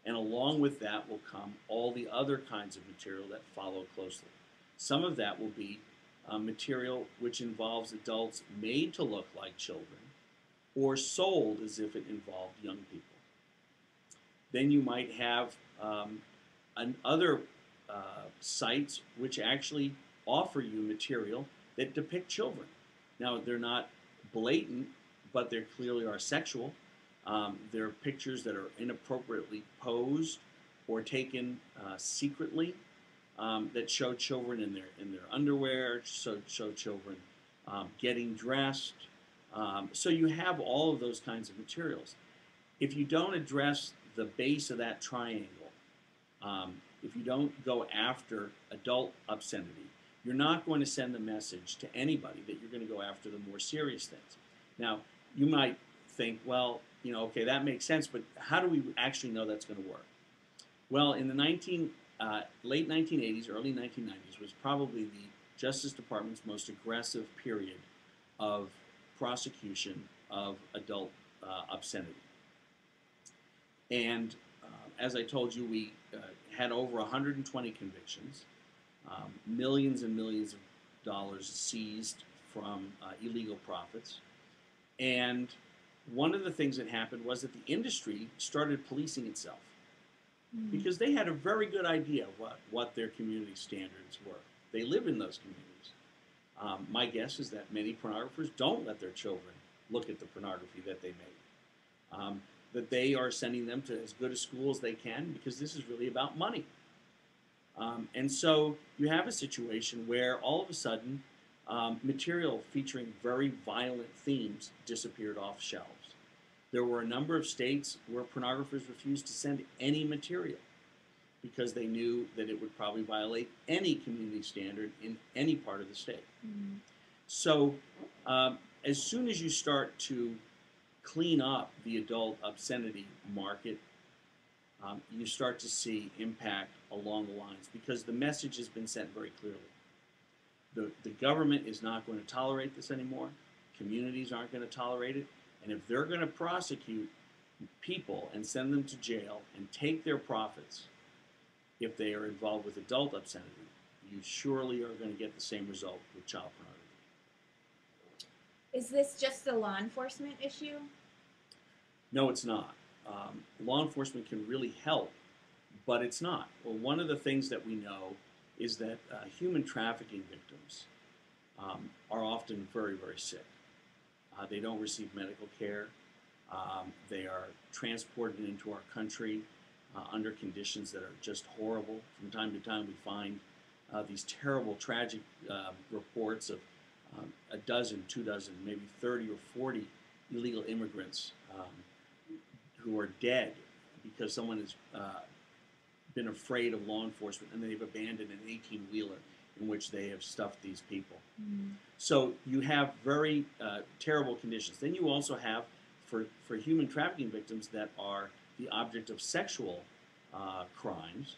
and along with that will come all the other kinds of material that follow closely. Some of that will be uh, material which involves adults made to look like children or sold as if it involved young people. Then you might have um, other uh, sites which actually offer you material that depict children. Now, they're not blatant, but they clearly are sexual. Um, there are pictures that are inappropriately posed or taken uh, secretly um, that show children in their in their underwear, show, show children um, getting dressed. Um, so you have all of those kinds of materials. If you don't address the base of that triangle, um, if you don't go after adult obscenity, you're not going to send the message to anybody that you're going to go after the more serious things. Now, you might think, well, you know, okay, that makes sense, but how do we actually know that's going to work? Well, in the 19, uh, late 1980s, early 1990s was probably the Justice Department's most aggressive period of prosecution of adult uh, obscenity. And uh, as I told you, we uh, had over 120 convictions, um, millions and millions of dollars seized from uh, illegal profits. And one of the things that happened was that the industry started policing itself because they had a very good idea what, what their community standards were. They live in those communities. Um, my guess is that many pornographers don't let their children look at the pornography that they make. Um, that they are sending them to as good a school as they can because this is really about money. Um, and so you have a situation where all of a sudden um, material featuring very violent themes disappeared off shelves. There were a number of states where pornographers refused to send any material because they knew that it would probably violate any community standard in any part of the state. Mm. So, um, as soon as you start to clean up the adult obscenity market, um, you start to see impact along the lines because the message has been sent very clearly. The, the government is not going to tolerate this anymore. Communities aren't going to tolerate it. And if they're going to prosecute people and send them to jail and take their profits if they are involved with adult obscenity, you surely are going to get the same result with child pornography. Is this just a law enforcement issue? No, it's not. Um, law enforcement can really help, but it's not. Well, one of the things that we know is that uh, human trafficking victims um, are often very, very sick. Uh, they don't receive medical care. Um, they are transported into our country uh, under conditions that are just horrible. From time to time, we find uh, these terrible, tragic uh, reports of um, a dozen, two dozen, maybe 30 or 40 illegal immigrants um, who are dead because someone has been afraid of law enforcement and they've abandoned an 18 wheeler in which they have stuffed these people. Mm. So you have very uh, terrible conditions. Then you also have, for, for human trafficking victims that are the object of sexual uh, crimes,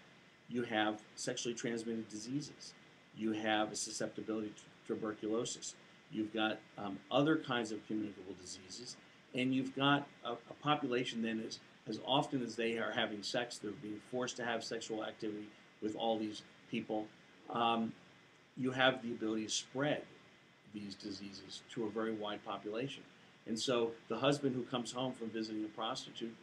you have sexually transmitted diseases. You have a susceptibility to tuberculosis. You've got um, other kinds of communicable diseases. And you've got a, a population then is, as often as they are having sex, they're being forced to have sexual activity with all these people. Um, you have the ability to spread these diseases to a very wide population. And so the husband who comes home from visiting a prostitute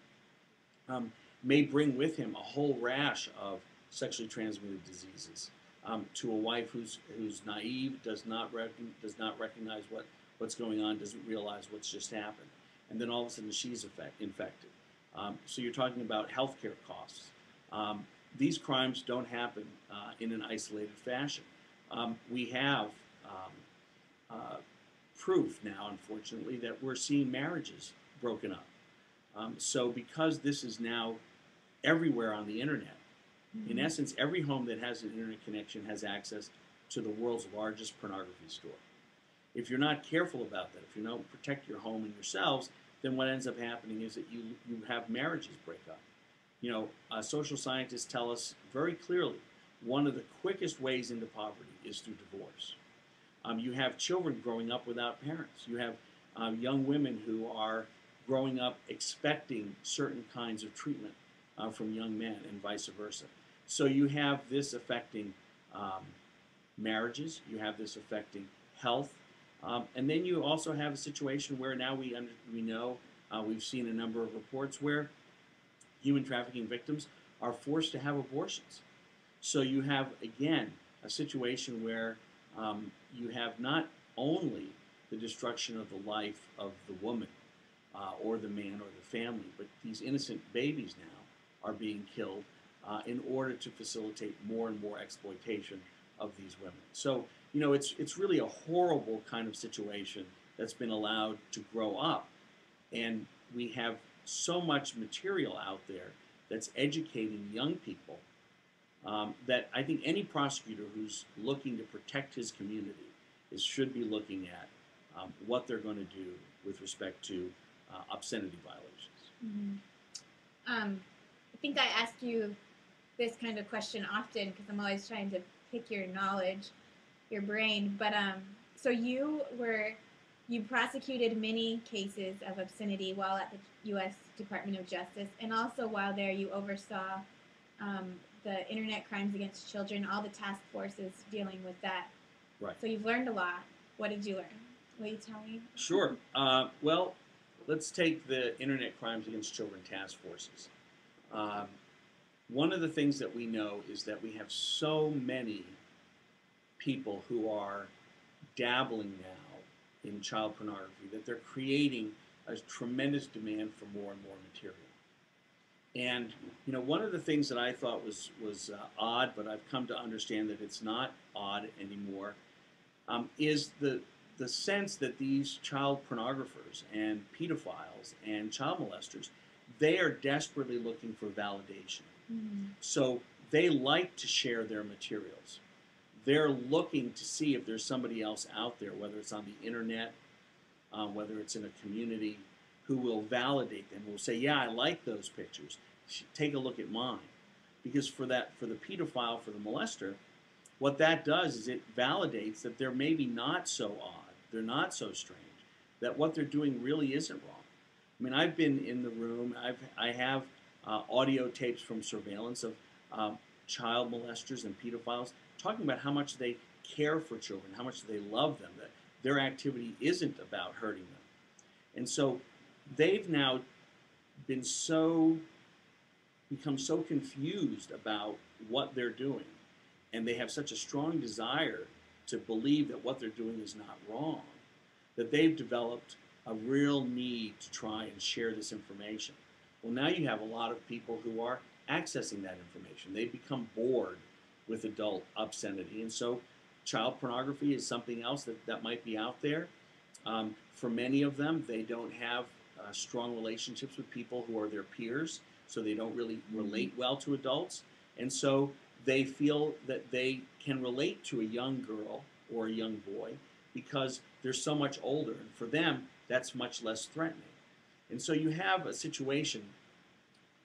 um, may bring with him a whole rash of sexually transmitted diseases um, to a wife who's who's naive, does not rec- does not recognize what what's going on, doesn't realize what's just happened, and then all of a sudden she's effect- infected. Um, so you're talking about healthcare costs. Um, these crimes don't happen uh, in an isolated fashion. Um, we have um, uh, proof now, unfortunately, that we're seeing marriages broken up. Um, so because this is now everywhere on the internet, in Mhm. essence, every home that has an internet connection has access to the world's largest pornography store. If you're not careful about that, if you don't protect your home and yourselves, then what ends up happening is that you, you have marriages break up. You know, uh, social scientists tell us very clearly one of the quickest ways into poverty is through divorce. Um, you have children growing up without parents. You have um, young women who are growing up expecting certain kinds of treatment uh, from young men and vice versa. So you have this affecting um, marriages, you have this affecting health, um, and then you also have a situation where now we, under, we know, uh, we've seen a number of reports where human trafficking victims are forced to have abortions. So you have, again, a situation where um, you have not only the destruction of the life of the woman uh, or the man or the family, but these innocent babies now are being killed uh, in order to facilitate more and more exploitation of these women. So, you know, it's, it's really a horrible kind of situation that's been allowed to grow up. And we have so much material out there that's educating young people um, that I think any prosecutor who's looking to protect his community is should be looking at um, what they're going to do with respect to uh, obscenity violations. Mm-hmm. Um, I think I ask you this kind of question often because I'm always trying to pick your knowledge, your brain. But um, so you were you prosecuted many cases of obscenity while at the U.S. Department of Justice, and also while there, you oversaw um, the Internet Crimes Against Children, all the task forces dealing with that. Right. So you've learned a lot. What did you learn? Will you tell me? Sure. Uh, well, let's take the Internet Crimes Against Children task forces. Um, one of the things that we know is that we have so many people who are dabbling now in child pornography that they're creating a tremendous demand for more and more material. And you know, one of the things that I thought was was uh, odd, but I've come to understand that it's not odd anymore, um, is the the sense that these child pornographers and pedophiles and child molesters, they are desperately looking for validation. Mm-hmm. So they like to share their materials. They're looking to see if there's somebody else out there, whether it's on the internet, uh, whether it's in a community, who will validate them, will say, "Yeah, I like those pictures. Take a look at mine." Because for that, for the pedophile, for the molester, what that does is it validates that they're maybe not so odd, they're not so strange, that what they're doing really isn't wrong. I mean, I've been in the room. I've I have uh, audio tapes from surveillance of um, child molesters and pedophiles talking about how much they care for children, how much they love them, that their activity isn't about hurting them. And so they've now been so become so confused about what they're doing and they have such a strong desire to believe that what they're doing is not wrong that they've developed a real need to try and share this information well now you have a lot of people who are accessing that information they've become bored with adult obscenity and so child pornography is something else that, that might be out there um, for many of them they don't have uh, strong relationships with people who are their peers, so they don't really relate well to adults. And so they feel that they can relate to a young girl or a young boy because they're so much older. And for them, that's much less threatening. And so you have a situation,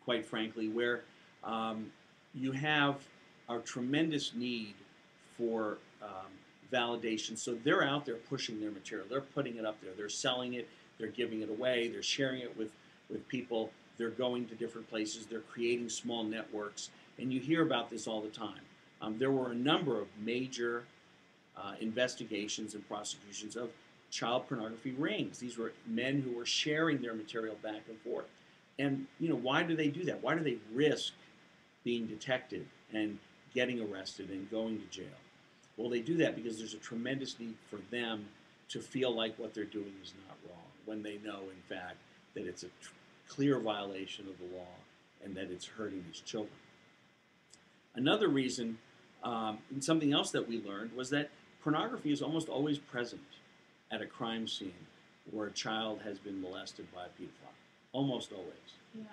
quite frankly, where um, you have a tremendous need for um, validation. So they're out there pushing their material, they're putting it up there, they're selling it, they're giving it away, they're sharing it with, with people, they're going to different places, they're creating small networks, and you hear about this all the time. Um, there were a number of major uh, investigations and prosecutions of child pornography rings. These were men who were sharing their material back and forth. And you know, why do they do that? Why do they risk being detected and getting arrested and going to jail? Well, they do that because there's a tremendous need for them to feel like what they're doing is not wrong when they know, in fact, that it's a tr- clear violation of the law and that it's hurting these children. Another reason, um, and something else that we learned, was that pornography is almost always present at a crime scene where a child has been molested by a pedophile. Almost always. Yeah.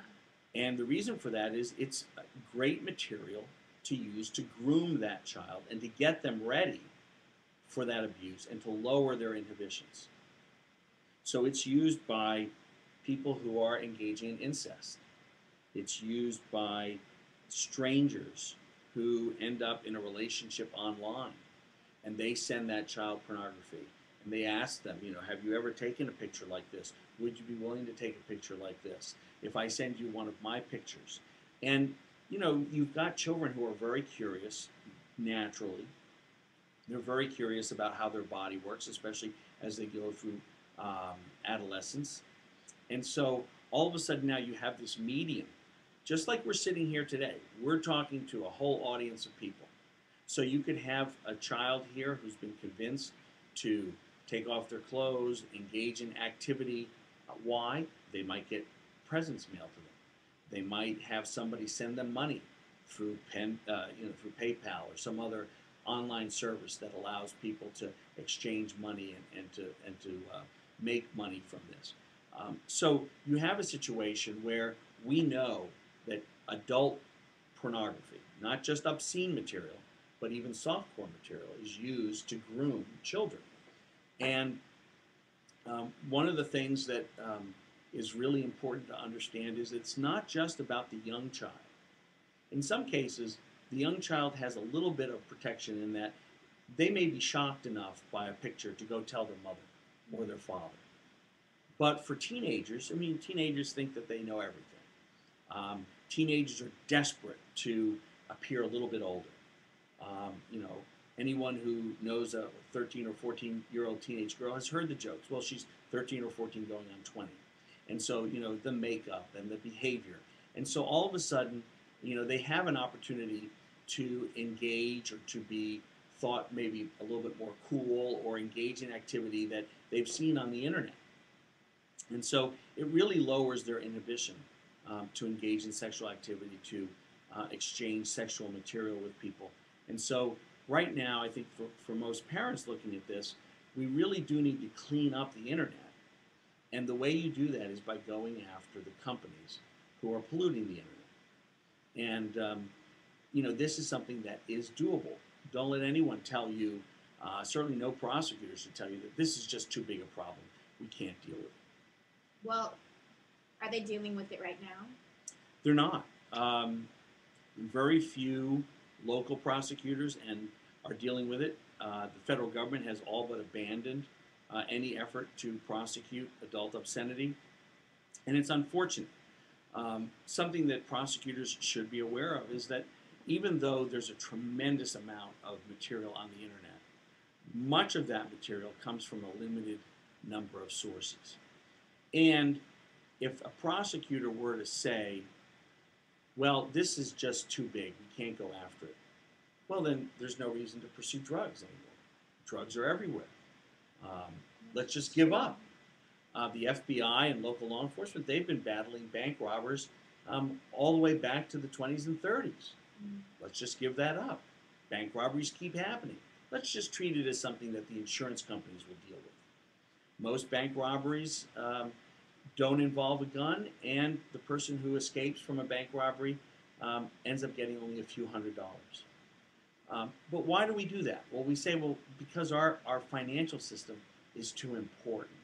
And the reason for that is it's great material to use to groom that child and to get them ready for that abuse and to lower their inhibitions. So it's used by people who are engaging in incest. It's used by strangers who end up in a relationship online and they send that child pornography and they ask them, you know, have you ever taken a picture like this? Would you be willing to take a picture like this? If I send you one of my pictures. And, you know, you've got children who are very curious naturally. They're very curious about how their body works, especially as they go through um, adolescence. And so all of a sudden now you have this medium. Just like we're sitting here today, we're talking to a whole audience of people. So you could have a child here who's been convinced to take off their clothes, engage in activity. Why? They might get presents mailed to them. They might have somebody send them money through pen, uh, you know, through PayPal or some other online service that allows people to exchange money and, and to and to uh, make money from this. Um, so you have a situation where we know that adult pornography, not just obscene material, but even softcore material, is used to groom children. And um, one of the things that um, is really important to understand is it's not just about the young child. In some cases, the young child has a little bit of protection in that they may be shocked enough by a picture to go tell their mother or their father. But for teenagers, I mean, teenagers think that they know everything. Um, teenagers are desperate to appear a little bit older. Um, you know, anyone who knows a 13 or 14 year old teenage girl has heard the jokes. Well, she's 13 or 14 going on 20. And so, you know, the makeup and the behavior. And so all of a sudden, you know, they have an opportunity to engage or to be thought maybe a little bit more cool or engage in activity that they've seen on the internet. And so it really lowers their inhibition um, to engage in sexual activity, to uh, exchange sexual material with people. And so right now, I think for, for most parents looking at this, we really do need to clean up the internet. And the way you do that is by going after the companies who are polluting the internet. And, um, you know, this is something that is doable. Don't let anyone tell you, uh, certainly no prosecutors should tell you that this is just too big a problem. We can't deal with it. Well, are they dealing with it right now? They're not. Um, very few local prosecutors and are dealing with it. Uh, the federal government has all but abandoned uh, any effort to prosecute adult obscenity, and it's unfortunate. Um, something that prosecutors should be aware of is that even though there's a tremendous amount of material on the internet, much of that material comes from a limited number of sources. And if a prosecutor were to say, well, this is just too big, we can't go after it, well, then there's no reason to pursue drugs anymore. Drugs are everywhere. Um, let's just give up. Uh, the FBI and local law enforcement, they've been battling bank robbers um, all the way back to the 20s and 30s. Let's just give that up. Bank robberies keep happening. Let's just treat it as something that the insurance companies will deal with. Most bank robberies um, don't involve a gun, and the person who escapes from a bank robbery um, ends up getting only a few hundred dollars. Um, but why do we do that? Well, we say, well, because our, our financial system is too important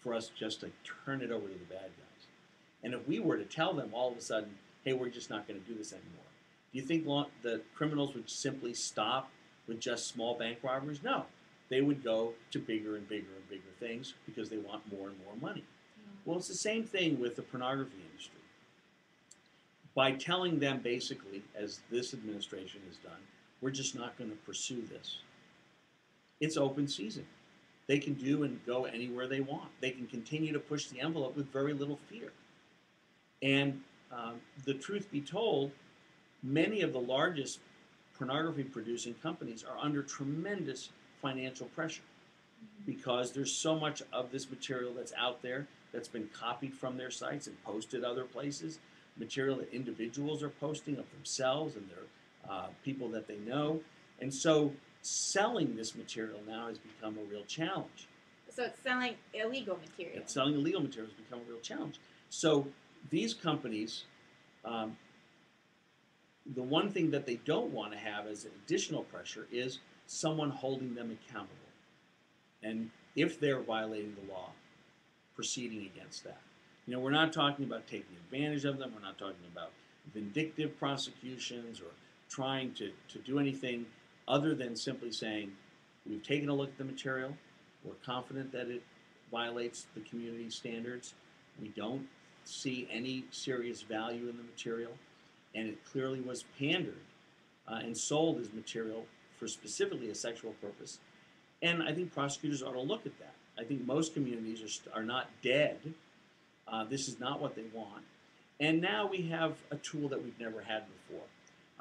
for us just to turn it over to the bad guys. And if we were to tell them all of a sudden, hey, we're just not going to do this anymore, do you think the criminals would simply stop with just small bank robberies? No. They would go to bigger and bigger and bigger things because they want more and more money. Well, it's the same thing with the pornography industry. By telling them basically, as this administration has done, we're just not going to pursue this, it's open season. They can do and go anywhere they want. They can continue to push the envelope with very little fear. And um, the truth be told, many of the largest pornography producing companies are under tremendous financial pressure because there's so much of this material that's out there that's been copied from their sites and posted other places, material that individuals are posting of themselves and their uh, people that they know. And so selling this material now has become a real challenge. So it's selling illegal material. It's selling illegal material has become a real challenge. So these companies, um, the one thing that they don't want to have as additional pressure is someone holding them accountable. And if they're violating the law, proceeding against that. You know, we're not talking about taking advantage of them. We're not talking about vindictive prosecutions or trying to, to do anything other than simply saying, we've taken a look at the material. We're confident that it violates the community standards. We don't see any serious value in the material. And it clearly was pandered uh, and sold as material for specifically a sexual purpose. And I think prosecutors ought to look at that. I think most communities are, are not dead. Uh, this is not what they want. And now we have a tool that we've never had before,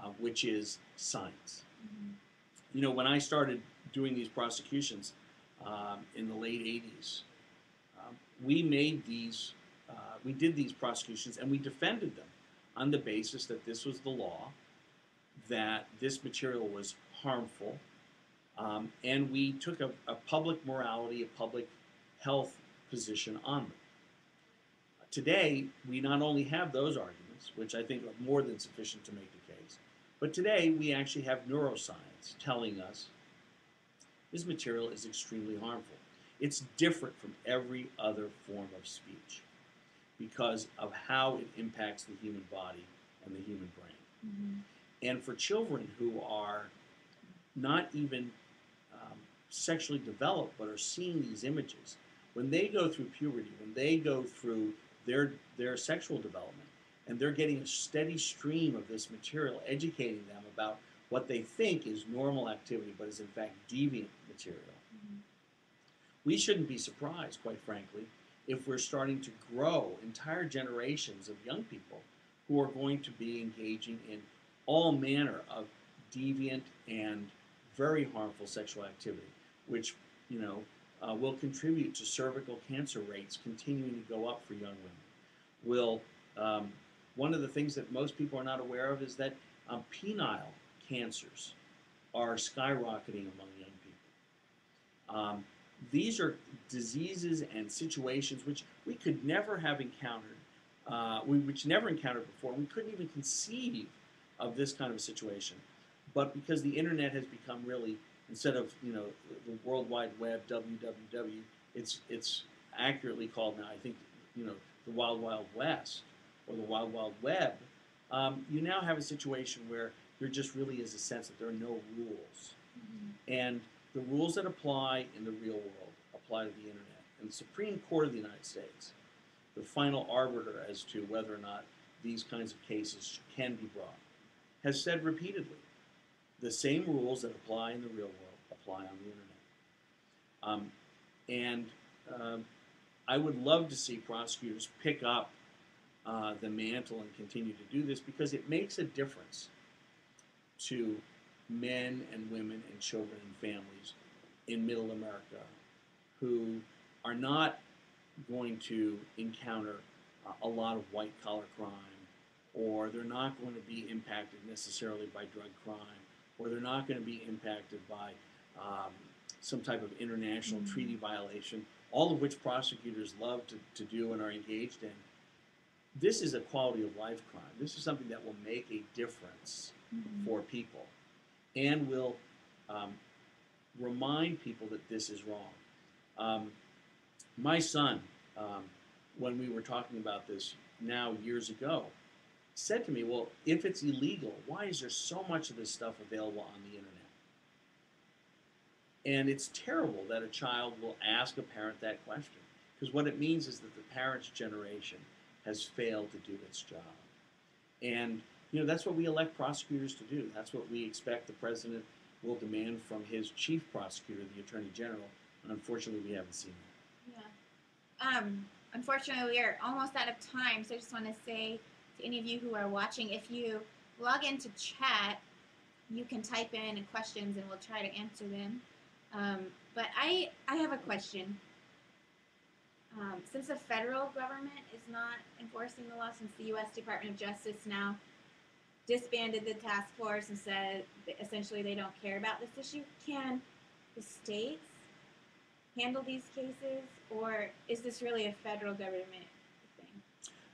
uh, which is science. Mm-hmm. You know, when I started doing these prosecutions um, in the late 80s, um, we made these, uh, we did these prosecutions and we defended them on the basis that this was the law, that this material was harmful, um, and we took a, a, public morality, a public health position on them. Today, we not only have those arguments, which I think are more than sufficient to make the but today we actually have neuroscience telling us this material is extremely harmful. It's different from every other form of speech. because of how it impacts the human body and the human brain. And for children who are not even um, sexually developed but are seeing these images, when they go through puberty, when they go through their, their sexual development, and they're getting a steady stream of this material educating them about what they think is normal activity but is in fact deviant material. We shouldn't be surprised, quite frankly, if we're starting to grow entire generations of young people who are going to be engaging in all manner of deviant and very harmful sexual activity, which you know uh, will contribute to cervical cancer rates continuing to go up for young women. Will um, one of the things that most people are not aware of is that um, penile cancers are skyrocketing among young people. Um, these are diseases and situations which we could never have encountered, uh, we, which never encountered before. We couldn't even conceive of this kind of a situation. But because the internet has become really, instead of you know the World Wide Web, WWW, it's it's accurately called now. I think you know the Wild Wild West or the Wild Wild Web. Um, you now have a situation where there just really is a sense that there are no rules, and the rules that apply in the real world apply to the internet. And the Supreme Court of the United States, the final arbiter as to whether or not these kinds of cases can be brought, has said repeatedly the same rules that apply in the real world apply on the internet. Um, and um, I would love to see prosecutors pick up uh, the mantle and continue to do this because it makes a difference to men and women and children and families in middle America who are not going to encounter uh, a lot of white collar crime, or they're not going to be impacted necessarily by drug crime, or they're not going to be impacted by um, some type of international Mhm. treaty violation, all of which prosecutors love to, to do and are engaged in. This is a quality of life crime. This is something that will make a difference for people and will um, remind people that this is wrong. Um, my son, um, when we were talking about this now years ago, said to me, Well, if it's illegal, why is there so much of this stuff available on the internet? And it's terrible that a child will ask a parent that question because what it means is that the parent's generation has failed to do its job. And you know that's what we elect prosecutors to do. That's what we expect the president will demand from his chief prosecutor, the attorney general. And unfortunately, we haven't seen that. Yeah. Um, unfortunately, we are almost out of time, so I just want to say to any of you who are watching, if you log into chat, you can type in questions and we'll try to answer them. Um, but I, I have a question. Um, since the federal government is not enforcing the law, since the U.S. Department of Justice now disbanded the task force and said essentially they don't care about this issue, can the states handle these cases, or is this really a federal government thing?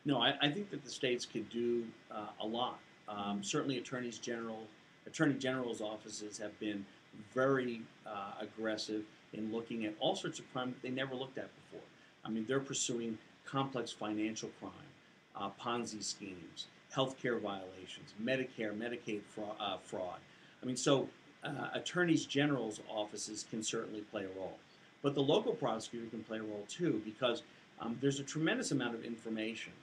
No, I, I think that the states could do uh, a lot. Um, certainly, attorneys general, attorney general's offices have been very uh, aggressive in looking at all sorts of crime that they never looked at before. I mean, they're pursuing complex financial crime, uh, Ponzi schemes, healthcare violations, Medicare, Medicaid fraud. Uh, fraud. I mean, so uh, attorneys general's offices can certainly play a role, but the local prosecutor can play a role too because um, there's a tremendous amount of information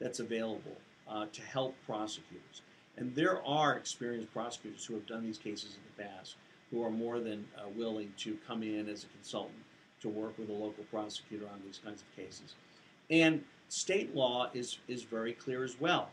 that's available uh, to help prosecutors. And there are experienced prosecutors who have done these cases in the past who are more than uh, willing to come in as a consultant to work with a local prosecutor on these kinds of cases. And state law is, is very clear as well.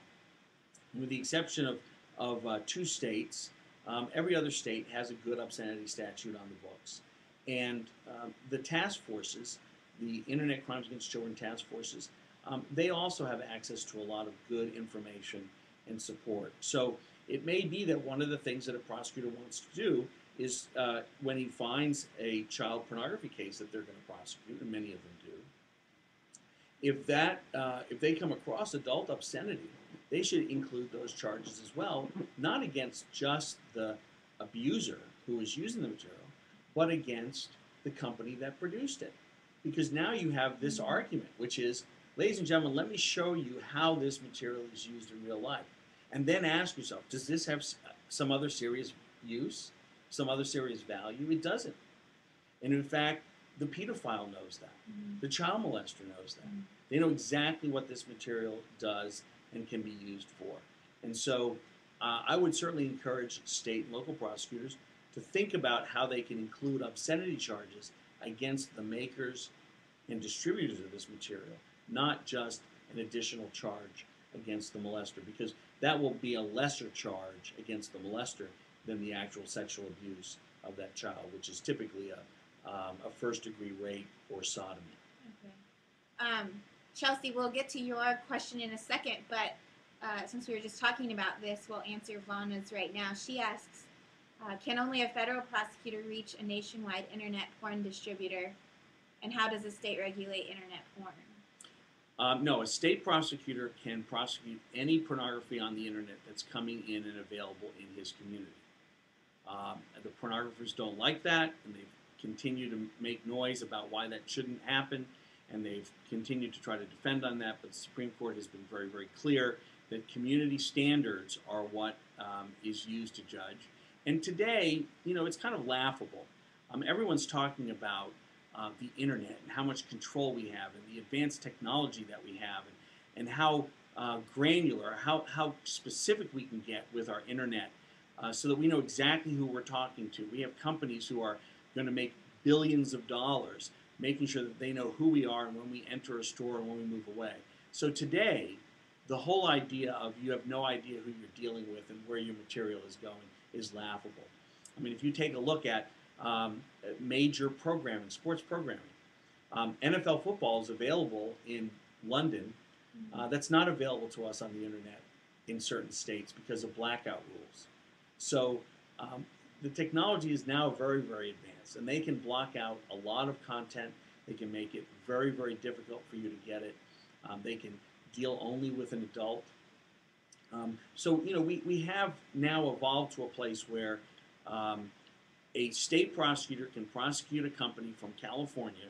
With the exception of, of uh, two states, um, every other state has a good obscenity statute on the books. And um, the task forces, the Internet Crimes Against Children task forces, um, they also have access to a lot of good information and support. So it may be that one of the things that a prosecutor wants to do is uh, when he finds a child pornography case that they're going to prosecute, and many of them do, if that uh, if they come across adult obscenity, they should include those charges as well, not against just the abuser who is using the material, but against the company that produced it. Because now you have this argument, which is ladies and gentlemen, let me show you how this material is used in real life. And then ask yourself, does this have some other serious use, some other serious value? It doesn't. And in fact, the pedophile knows that. Mm-hmm. The child molester knows that. Mm-hmm. They know exactly what this material does and can be used for. And so uh, I would certainly encourage state and local prosecutors to think about how they can include obscenity charges against the makers and distributors of this material, not just an additional charge against the molester, because that will be a lesser charge against the molester than the actual sexual abuse of that child, which is typically a, um, a first degree rape or sodomy. Okay. Um, Chelsea, we'll get to your question in a second, but uh, since we were just talking about this, we'll answer Vana's right now. She asks, uh, can only a federal prosecutor reach a nationwide internet porn distributor? And how does a state regulate internet porn? Um, no, a state prosecutor can prosecute any pornography on the internet that's coming in and available in his community. Um, the pornographers don't like that, and they continue to make noise about why that shouldn't happen, and they've continued to try to defend on that. But the Supreme Court has been very, very clear that community standards are what um, is used to judge. And today, you know, it's kind of laughable. Um, everyone's talking about uh, the internet and how much control we have and the advanced technology that we have and, and how uh, granular, how, how specific we can get with our internet uh, so that we know exactly who we're talking to. We have companies who are going to make billions of dollars making sure that they know who we are and when we enter a store and when we move away. So today, the whole idea of you have no idea who you're dealing with and where your material is going is laughable. I mean, if you take a look at um, major programming, sports programming, um, NFL football is available in London. Mm-hmm. Uh, that's not available to us on the internet in certain states because of blackout rules. So um, the technology is now very, very advanced, and they can block out a lot of content. They can make it very, very difficult for you to get it. Um, they can deal only with an adult. Um, so, you know, we, we have now evolved to a place where um, a state prosecutor can prosecute a company from California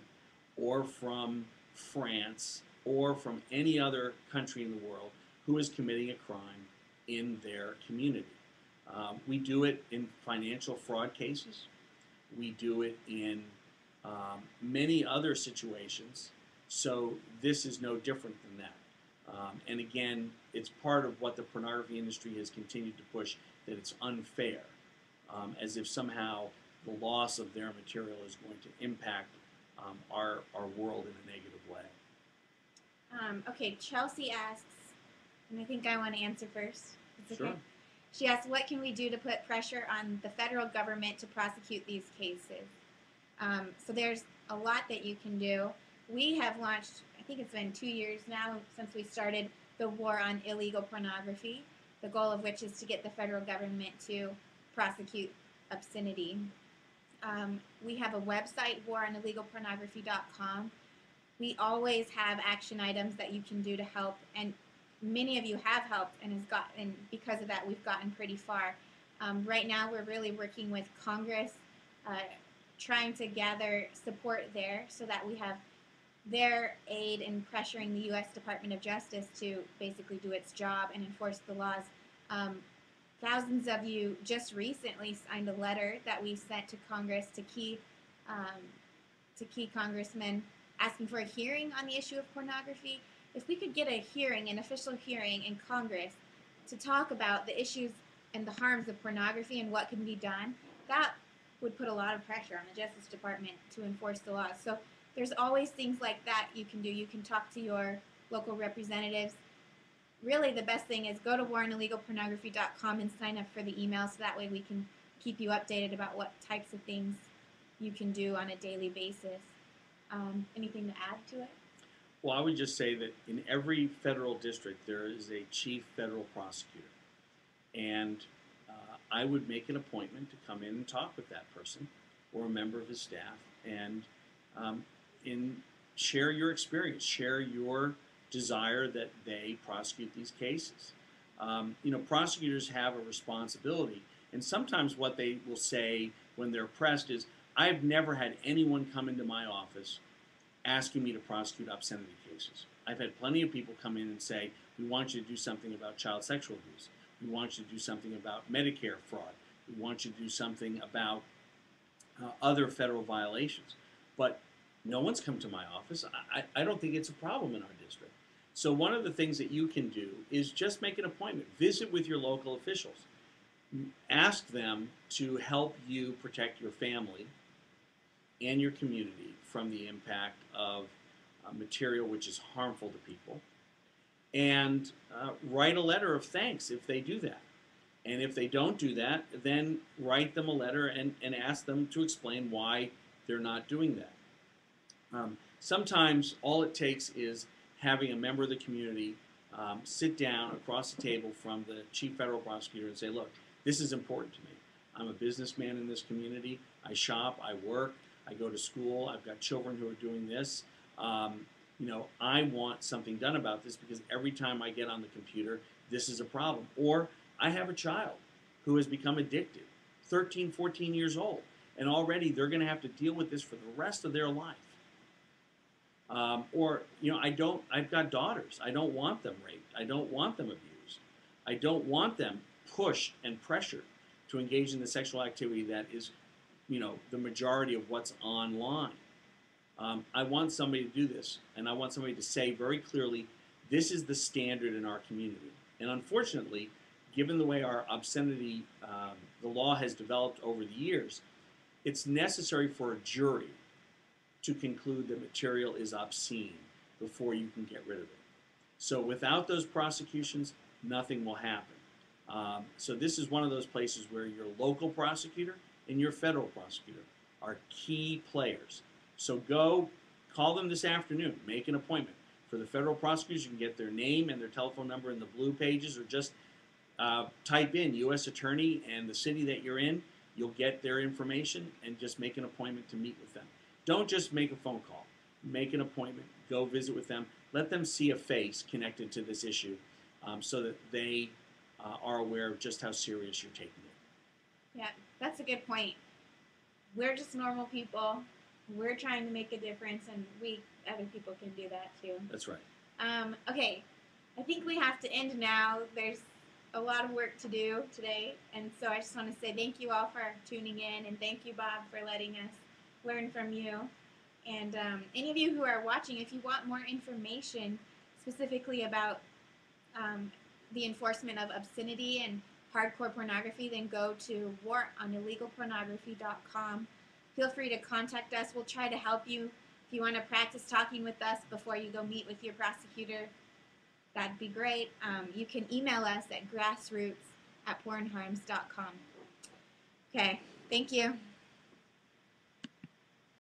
or from France or from any other country in the world who is committing a crime in their community. Um, we do it in financial fraud cases. We do it in um, many other situations. So this is no different than that. Um, and again, it's part of what the pornography industry has continued to push that it's unfair, um, as if somehow the loss of their material is going to impact um, our, our world in a negative way. Um, okay, Chelsea asks, and I think I want to answer first. It's sure. She asks, what can we do to put pressure on the federal government to prosecute these cases? Um, so there's a lot that you can do. We have launched I think it's been two years now since we started the war on illegal pornography, the goal of which is to get the federal government to prosecute obscenity. Um, we have a website, waronillegalpornography.com. We always have action items that you can do to help, and many of you have helped, and has got, and because of that, we've gotten pretty far. Um, right now, we're really working with Congress, uh, trying to gather support there so that we have their aid in pressuring the U.S. Department of Justice to basically do its job and enforce the laws. Um, thousands of you just recently signed a letter that we sent to Congress to key um, to key congressmen asking for a hearing on the issue of pornography. If we could get a hearing, an official hearing in Congress to talk about the issues and the harms of pornography and what can be done, that would put a lot of pressure on the Justice Department to enforce the laws. So there's always things like that you can do. You can talk to your local representatives. Really, the best thing is go to waronillegalpornography.com and sign up for the email so that way we can keep you updated about what types of things you can do on a daily basis. Um, anything to add to it? Well, I would just say that in every federal district there is a chief federal prosecutor. And uh, I would make an appointment to come in and talk with that person or a member of his staff and um, in share your experience, share your desire that they prosecute these cases. Um, you know, prosecutors have a responsibility, and sometimes what they will say when they're pressed is, "I've never had anyone come into my office asking me to prosecute obscenity cases." I've had plenty of people come in and say, we want you to do something about child sexual abuse. We want you to do something about Medicare fraud. We want you to do something about uh, other federal violations. But no one's come to my office. I, I don't think it's a problem in our district. So one of the things that you can do is just make an appointment. Visit with your local officials. Ask them to help you protect your family and your community from the impact of uh, material which is harmful to people. And uh, write a letter of thanks if they do that. And if they don't do that, then write them a letter and, and ask them to explain why they're not doing that. Um, sometimes all it takes is having a member of the community um, sit down across the table from the chief federal prosecutor and say, look, this is important to me. I'm a businessman in this community. I shop, I work, I go to school. I've got children who are doing this. Um, you know, I want something done about this because every time I get on the computer, this is a problem. Or I have a child who has become addicted, 13, 14 years old, and already they're going to have to deal with this for the rest of their life. Um, or, you know, I don't, I've got daughters. I don't want them raped. I don't want them abused. I don't want them pushed and pressured to engage in the sexual activity that is, you know, the majority of what's online. Um, I want somebody to do this, and I want somebody to say very clearly, this is the standard in our community. And unfortunately, given the way our obscenity, um, the law has developed over the years, it's necessary for a jury to conclude that material is obscene before you can get rid of it. So without those prosecutions, nothing will happen. Um, so this is one of those places where your local prosecutor and your federal prosecutor are key players. So go call them this afternoon, make an appointment. For the federal prosecutors, you can get their name and their telephone number in the blue pages or just uh, type in U.S. Attorney and the city that you're in. You'll get their information and just make an appointment to meet with them. Don't just make a phone call. Make an appointment. Go visit with them. Let them see a face connected to this issue um, so that they uh, are aware of just how serious you're taking it. Yeah, that's a good point. We're just normal people. We're trying to make a difference, and we other people can do that too. That's right. Um, okay, I think we have to end now. There's a lot of work to do today, and so I just want to say thank you all for tuning in, and thank you, Bob, for letting us learn from you. And um, any of you who are watching, if you want more information specifically about um, the enforcement of obscenity and hardcore pornography, then go to waronillegalpornography.com. Feel free to contact us. We'll try to help you. If you want to practice talking with us before you go meet with your prosecutor, that'd be great. Um, you can email us at grassroots at pornharms.com. Okay, thank you.